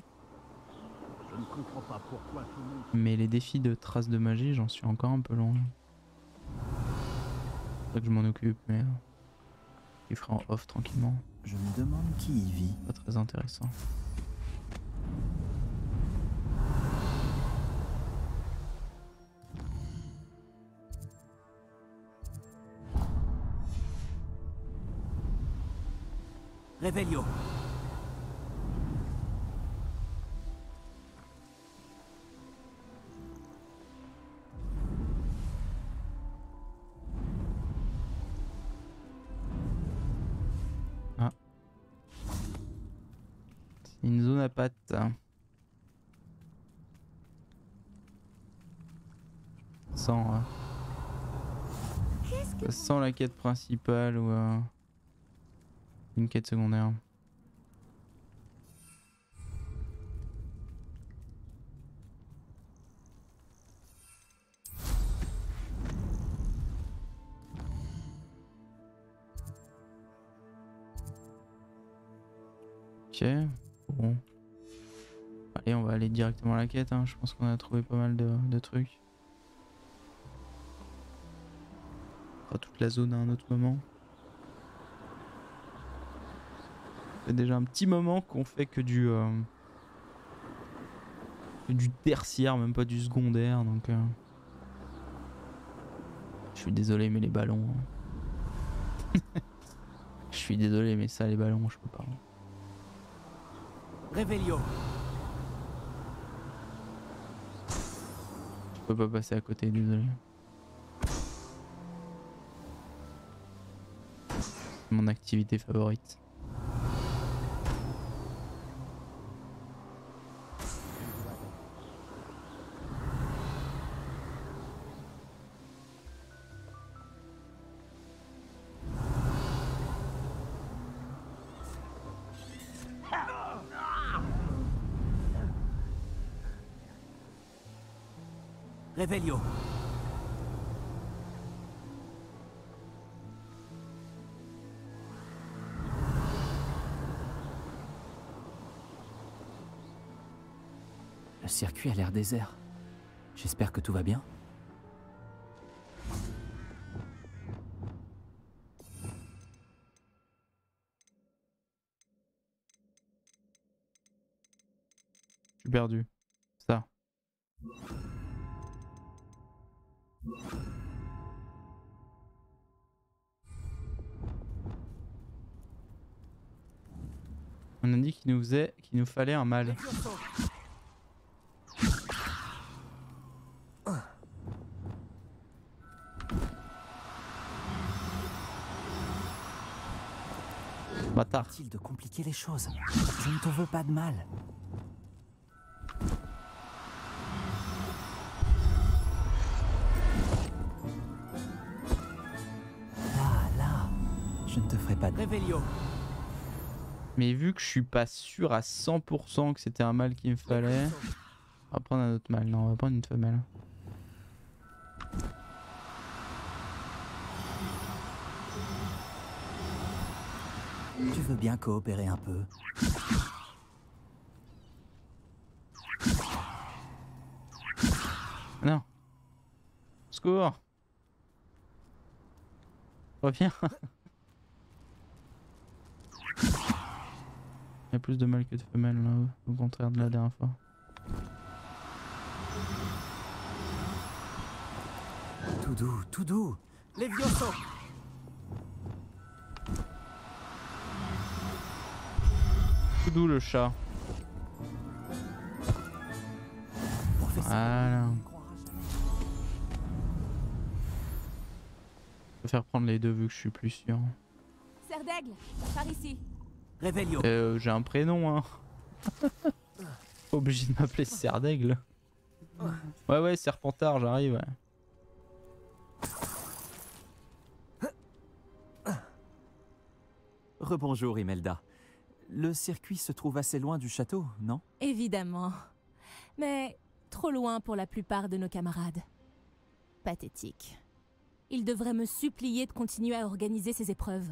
L: Je ne comprends pas pourquoi tout le monde
A: Mais les défis de traces de magie, j'en suis encore un peu loin. Faudrait que je m'en occupe, mais. euh, Je ferai en off tranquillement.
B: Je me demande qui y vit.
A: Pas très intéressant.
E: Révélio
A: La quête principale ou euh, une quête secondaire. Ok, bon. Allez, on va aller directement à la quête. hein. Je pense qu'on a trouvé pas mal de trucs. Fera toute la zone à un autre moment. Fait déjà un petit moment qu'on fait que du euh, du tertiaire, même pas du secondaire, donc. euh, Je suis désolé, mais les ballons. hein. Je suis désolé, mais ça, les ballons, je peux pas.
E: Révélio
A: Je peux pas passer à côté, désolé. Mon activité favorite.
B: A l'air désert. J'espère que tout va bien.
A: Je suis perdu. Ça. On a dit qu'il nous faisait, qu'il nous fallait un mâle.
B: De compliquer les choses. Je ne te veux pas de mal. Là, là, je ne te ferai pas
E: de Réveillon.
A: Mais vu que je suis pas sûr à 100% que c'était un mal qu'il me fallait, on va prendre un autre mal. Non, on va prendre une femelle.
B: Veux bien coopérer un peu
A: Non. Secours Reviens Il y a plus de mal que de femelles là, au contraire de la dernière fois.
B: Tout doux, tout doux.
E: Levioso.
A: Tout doux le chat. Voilà. Je vais faire prendre les deux vu que je suis plus sûr.
N: Serre d'aigle, par ici.
E: Revelio.
A: Euh, j'ai un prénom hein. Obligé de m'appeler Serdaigle. Ouais ouais Serpentard j'arrive ouais.
B: Rebonjour Imelda. Le circuit se trouve assez loin du château, non?
K: Évidemment. Mais trop loin pour la plupart de nos camarades. Pathétique. Ils devraient me supplier de continuer à organiser ces épreuves.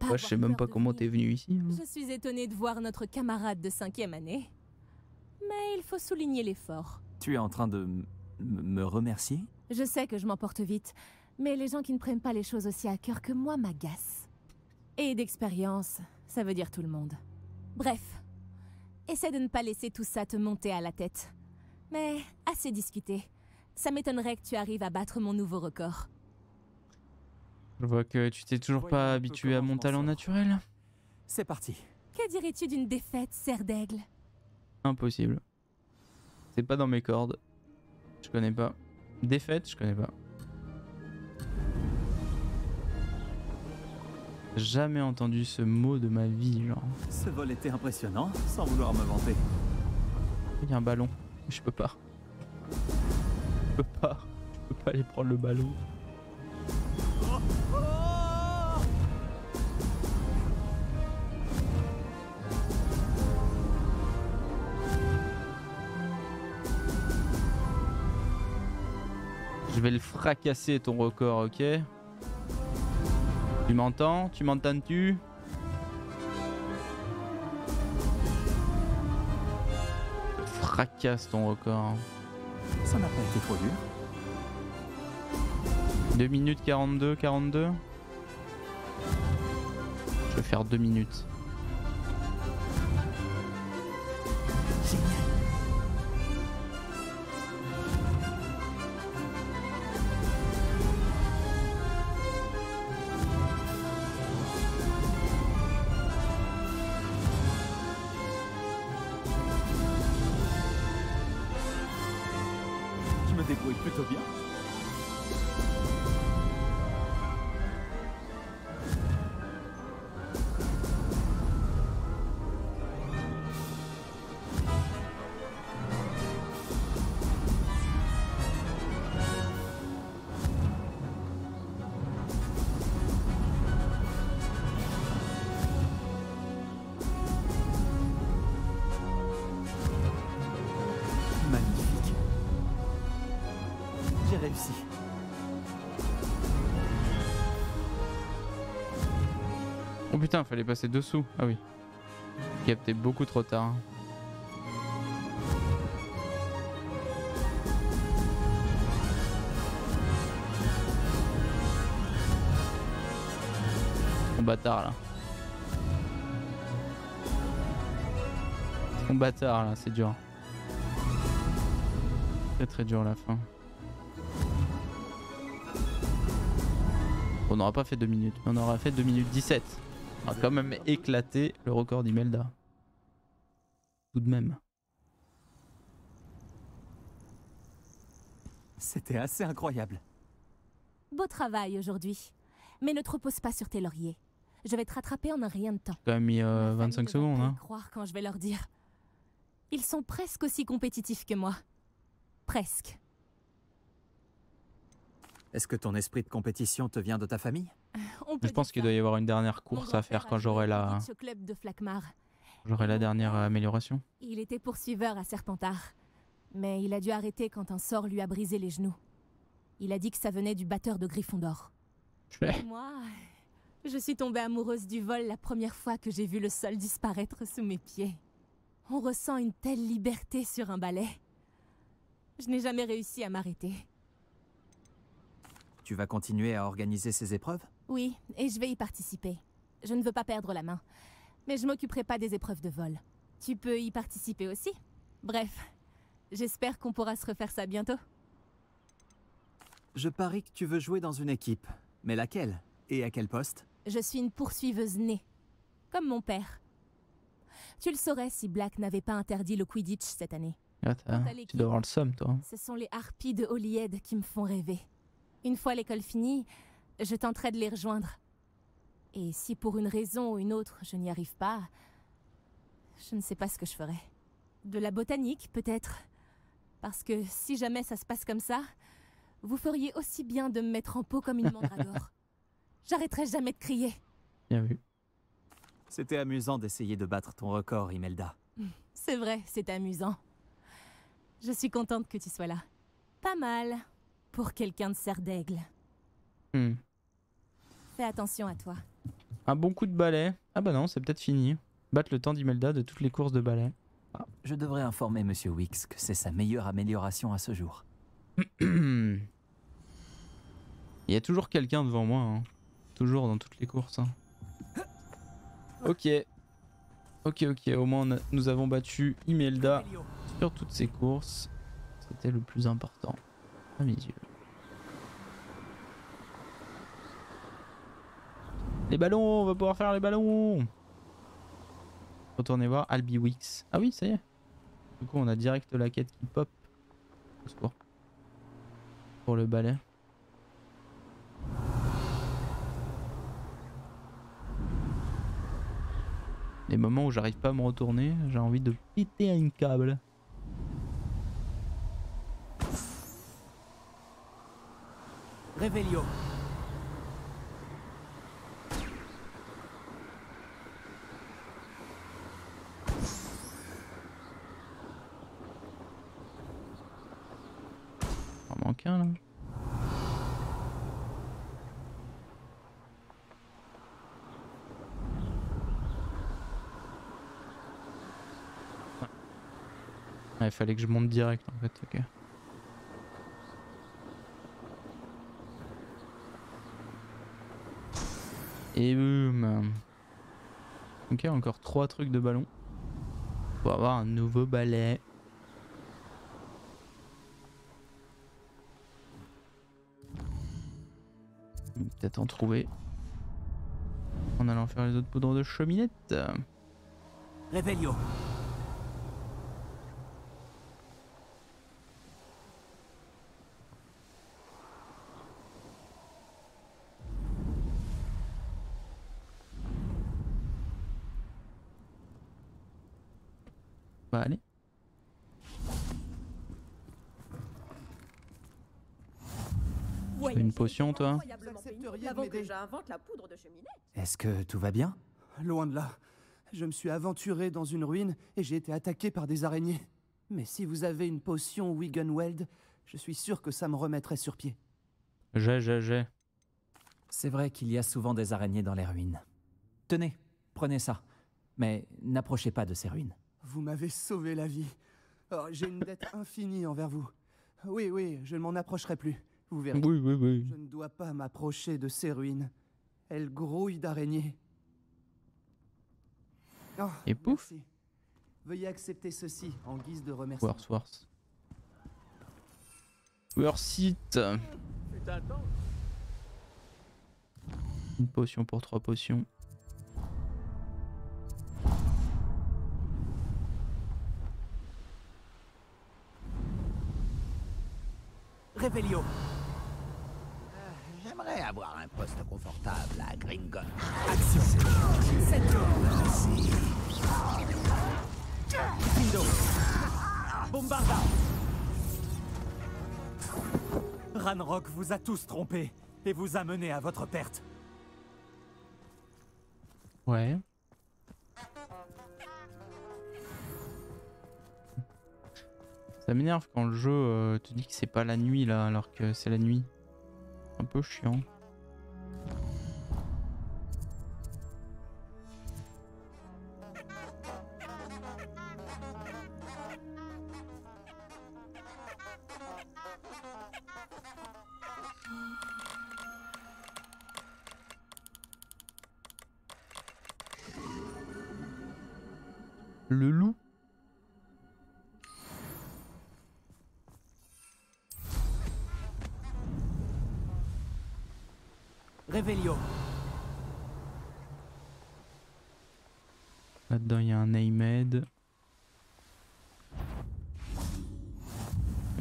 K: Pas
A: Ouais je sais même pas comment t'es venu ici. hein.
K: Je suis étonnée de voir notre camarade de cinquième année. Mais il faut souligner l'effort.
B: Tu es en train de me remercier?
K: Je sais que je m'emporte vite, mais les gens qui ne prennent pas les choses aussi à cœur que moi m'agacent. Et d'expérience, ça veut dire tout le monde. Bref, essaie de ne pas laisser tout ça te monter à la tête. Mais assez discuté. Ça m'étonnerait que tu arrives à battre mon nouveau record.
A: Je vois que tu t'es toujours pas habitué à mon talent naturel.
B: C'est parti.
K: Que dirais-tu d'une défaite, serre d'aigle?
A: Impossible. C'est pas dans mes cordes. Je connais pas. Défaite, je connais pas. Jamais entendu ce mot de ma vie, genre.
B: Ce vol était impressionnant, sans vouloir me vanter.
A: Il y a un ballon. Je peux pas. Je peux pas. Je peux pas aller prendre le ballon. Je vais le fracasser ton record, ok? Tu m'entends? Tu m'entends-tu? Fracasse ton record.
B: Ça n'a pas été trop dur.
A: 2 minutes 42, 42 Je vais faire 2 minutes. Putain, fallait passer dessous. Ah oui. Capté beaucoup trop tard. hein. Mon bâtard là. Mon bâtard là, c'est dur. Très très dur la fin. On n'aura pas fait 2 minutes, on aura fait 2 minutes 17. On a quand même éclaté le record d'Imelda. Tout de même.
B: C'était assez incroyable.
K: Beau travail aujourd'hui. Mais ne te repose pas sur tes lauriers. Je vais te rattraper en un rien de temps.
A: Quand même mis euh,
K: Ma famille
A: 25
K: ne va
A: secondes. Hein.
K: croire quand je vais leur dire. Ils sont presque aussi compétitifs que moi. Presque.
B: Est-ce que ton esprit de compétition te vient de ta famille?
K: On peut
A: Je pense qu'il doit y avoir une dernière course à faire quand j'aurai
K: au
A: la, j'aurai la dernière euh, amélioration.
K: Il était poursuiveur à Serpentard. Mais il a dû arrêter quand un sort lui a brisé les genoux. Il a dit que ça venait du batteur de Gryffondor. Moi, je suis tombée amoureuse du vol la première fois que j'ai vu le sol disparaître sous mes pieds. On ressent une telle liberté sur un balai. Je n'ai jamais réussi à m'arrêter.
H: Tu vas continuer à organiser ces épreuves?
K: Oui, et je vais y participer. Je ne veux pas perdre la main. Mais je m'occuperai pas des épreuves de vol. Tu peux y participer aussi. Bref, j'espère qu'on pourra se refaire ça bientôt.
H: Je parie que tu veux jouer dans une équipe. Mais laquelle Et à quel poste?
K: Je suis une poursuiveuse née. Comme mon père. Tu le saurais si Black n'avait pas interdit le Quidditch cette année.
A: Ah,
K: Quant à
A: tu dois avoir le somme, toi.
K: Ce sont les harpies de Holyhead qui me font rêver. Une fois l'école finie, je tenterai de les rejoindre. Et si pour une raison ou une autre je n'y arrive pas, je ne sais pas ce que je ferai. De la botanique, peut-être. Parce que si jamais ça se passe comme ça, vous feriez aussi bien de me mettre en peau comme une mandragore. J'arrêterai jamais de crier.
A: Bien vu.
H: C'était amusant d'essayer de battre ton record, Imelda.
K: C'est vrai, c'est amusant. Je suis contente que tu sois là. Pas mal. Pour quelqu'un de serre d'aigle.
A: Hmm.
K: Fais attention à toi.
A: Un bon coup de balai. Ah bah non, c'est peut-être fini. Battre le temps d'Imelda de toutes les courses de balai.
H: Je devrais informer Monsieur Wicks que c'est sa meilleure amélioration à ce jour.
A: Il y a toujours quelqu'un devant moi. hein. Toujours dans toutes les courses. hein. Ok. Ok, ok. Au moins, a- nous avons battu Imelda sur toutes ces courses. C'était le plus important à mes yeux. Les ballons, on va pouvoir faire les ballons. Retournez voir Albi Wix. Ah oui, ça y est. Du coup, on a direct la quête qui pop. Pour le balai. Les moments où j'arrive pas à me retourner, j'ai envie de péter un câble.
E: Réveillon.
A: Il en manque un là. Il fallait que je monte direct en fait, ok. Et boum Ok, encore trois trucs de ballon. Pour avoir un nouveau balai. Peut-être en trouver. En allant faire les autres poudres de cheminette.
E: Réveillon.
A: Bah allez. Tu veux une potion toi.
H: Est-ce que tout va bien?
M: Loin de là. Je me suis aventuré dans une ruine et j'ai été attaqué par des araignées. Mais si vous avez une potion Wiggenweld, je suis sûr que ça me remettrait sur pied.
A: J'ai, j'ai, j'ai.
H: C'est vrai qu'il y a souvent des araignées dans les ruines. Tenez, prenez ça. Mais n'approchez pas de ces ruines.
M: Vous m'avez sauvé la vie. Oh, j'ai une dette infinie envers vous. Oui, oui, je ne m'en approcherai plus. Vous verrez.
A: Oui, oui, oui.
M: Je ne dois pas m'approcher de ces ruines. Elles grouillent d'araignées. Oh,
A: Et pouf.
M: merci. Veuillez accepter ceci en guise de remerciement.
A: Worse, worse. Worse it. Une potion pour trois potions.
E: Euh,
F: j'aimerais avoir un poste confortable à Gringon.
E: Action. Cette ici. Findo. Bombarda. Ranrock vous a tous trompés et vous a mené à votre perte.
A: Ouais. Ça m'énerve quand le jeu euh, te dit que c'est pas la nuit là alors que c'est la nuit. Un peu chiant.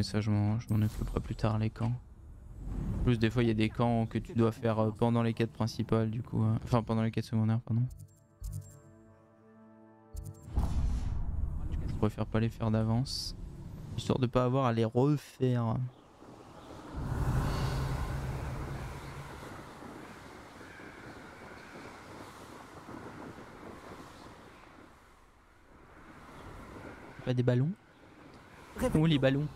A: Ça, je m'en occuperai plus tard, les camps. En plus, des fois, il y a des camps que tu dois faire euh, pendant les quêtes principales, du coup. euh, Enfin, pendant les quêtes secondaires, pardon. Je préfère pas les faire d'avance. Histoire de pas avoir à les refaire. Pas des ballons? Où les ballons?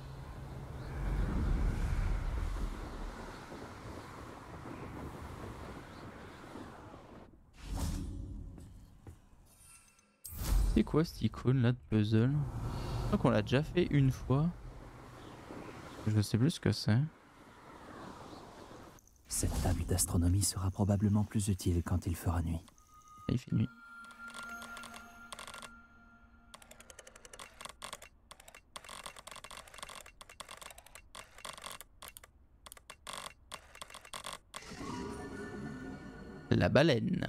A: Quoi cette icône là de puzzle? Je crois qu'on l'a déjà fait une fois. Je sais plus ce que c'est.
H: Cette table d'astronomie sera probablement plus utile quand il fera nuit.
A: Il fait nuit. La baleine.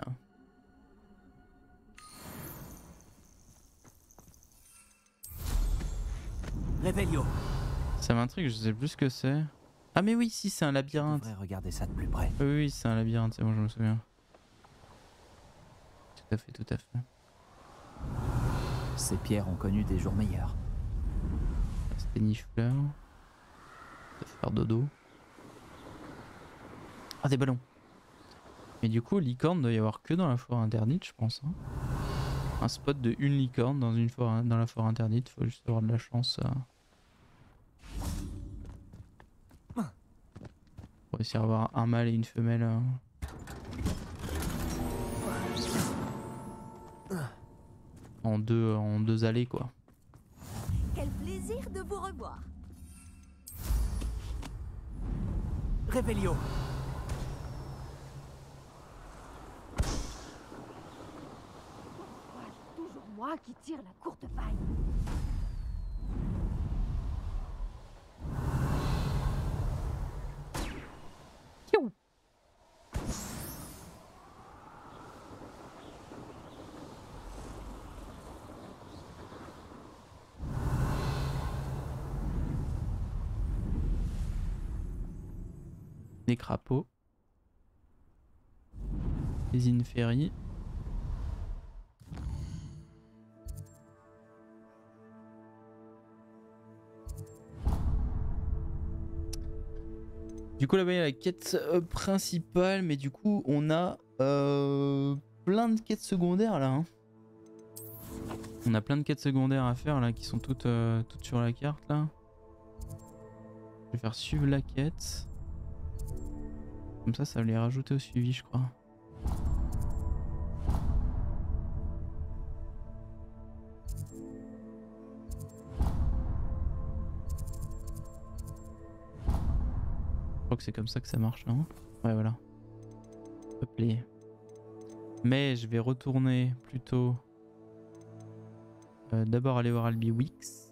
A: Je sais plus ce que c'est. Ah mais oui, si c'est un labyrinthe.
H: regarder ça de plus près.
A: Oui, oui, c'est un labyrinthe, c'est bon, je me souviens. Tout à fait, tout à fait.
H: Ces pierres ont connu des jours meilleurs.
A: C'était nifleur. Faire dodo. Ah, des ballons. Mais du coup, licorne doit y avoir que dans la forêt interdite, je pense. hein. Un spot de une licorne dans, une forêt, dans la forêt interdite, faut juste avoir de la chance. euh. Pour essayer d'avoir un mâle et une femelle. euh. En deux, en deux allées, quoi.
G: Quel plaisir de vous revoir. C'est toujours moi qui tire la courte paille?
A: Crapauds. Des inféries. Du coup là-bas il y a la quête euh, principale, mais du coup on a euh, plein de quêtes secondaires là. hein. On a plein de quêtes secondaires à faire là qui sont toutes, euh, toutes sur la carte là. Je vais faire suivre la quête. Comme ça, ça va les rajouter au suivi, je crois. Je crois que c'est comme ça que ça marche, non? Ouais, voilà. Peuplé. Mais je vais retourner plutôt. euh, D'abord aller voir Albi Weeks.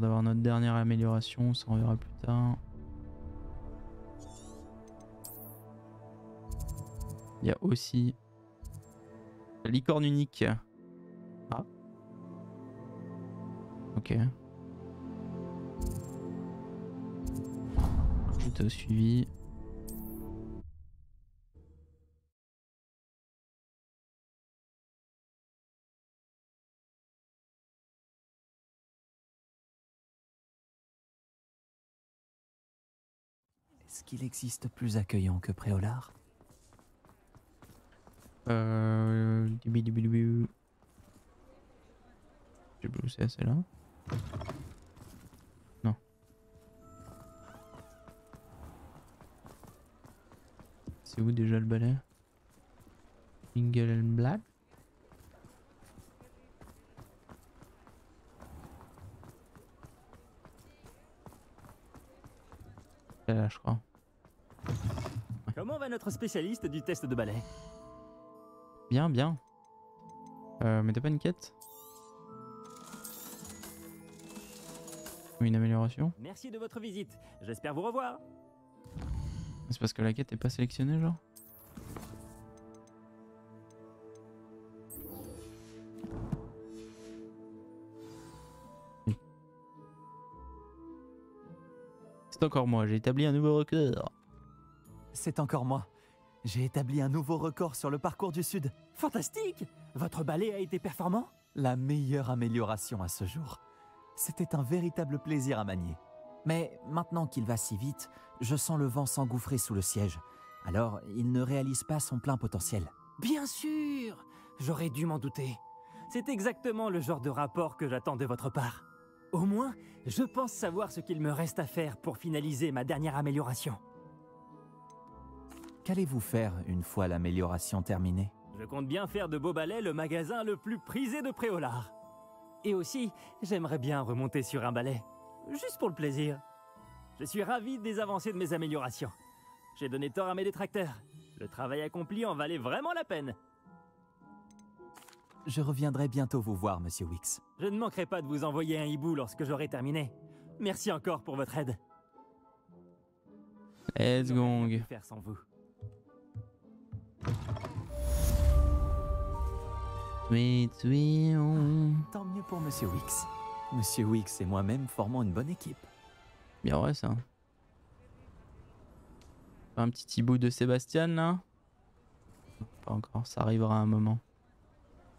A: D'avoir notre dernière amélioration, ça on verra plus tard. Il y a aussi la licorne unique. Ah. Ok. Tout au suivi.
H: Est-ce qu'il existe plus accueillant que Préolard?
A: Euh. où c'est, c'est là Non. C'est où déjà le balai? C'est là, je crois.
O: Notre spécialiste du test de ballet
A: Bien, bien. Euh, mais t'as pas une quête? Ou une amélioration?
O: Merci de votre visite. J'espère vous revoir.
A: C'est parce que la quête est pas sélectionnée, genre? C'est encore moi, j'ai établi un nouveau record.
H: C'est encore moi. J'ai établi un nouveau record sur le parcours du Sud.
O: Fantastique Votre ballet a été performant?
H: La meilleure amélioration à ce jour. C'était un véritable plaisir à manier. Mais maintenant qu'il va si vite, je sens le vent s'engouffrer sous le siège. Alors, il ne réalise pas son plein potentiel.
O: Bien sûr J'aurais dû m'en douter. C'est exactement le genre de rapport que j'attends de votre part. Au moins, je pense savoir ce qu'il me reste à faire pour finaliser ma dernière amélioration.
H: Qu'allez-vous faire une fois l'amélioration terminée?
O: Je compte bien faire de Beaubalais le magasin le plus prisé de Préolard. Et aussi, j'aimerais bien remonter sur un balai. Juste pour le plaisir. Je suis ravi des avancées de mes améliorations. J'ai donné tort à mes détracteurs. Le travail accompli en valait vraiment la peine.
H: Je reviendrai bientôt vous voir, monsieur Wix.
O: Je ne manquerai pas de vous envoyer un hibou lorsque j'aurai terminé. Merci encore pour votre aide.
A: Let's go.
O: Faire sans vous?
A: Sweet, oh.
H: Tant mieux pour monsieur Wix. Monsieur Wix et moi-même formons une bonne équipe.
A: Bien ouais ça. Un petit hibou de Sébastien là Pas encore, ça arrivera à un moment.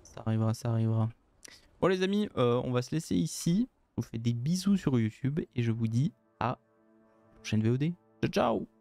A: Ça arrivera, ça arrivera. Bon les amis, euh, on va se laisser ici. Je vous fais des bisous sur YouTube et je vous dis à la prochaine VOD. Ciao ciao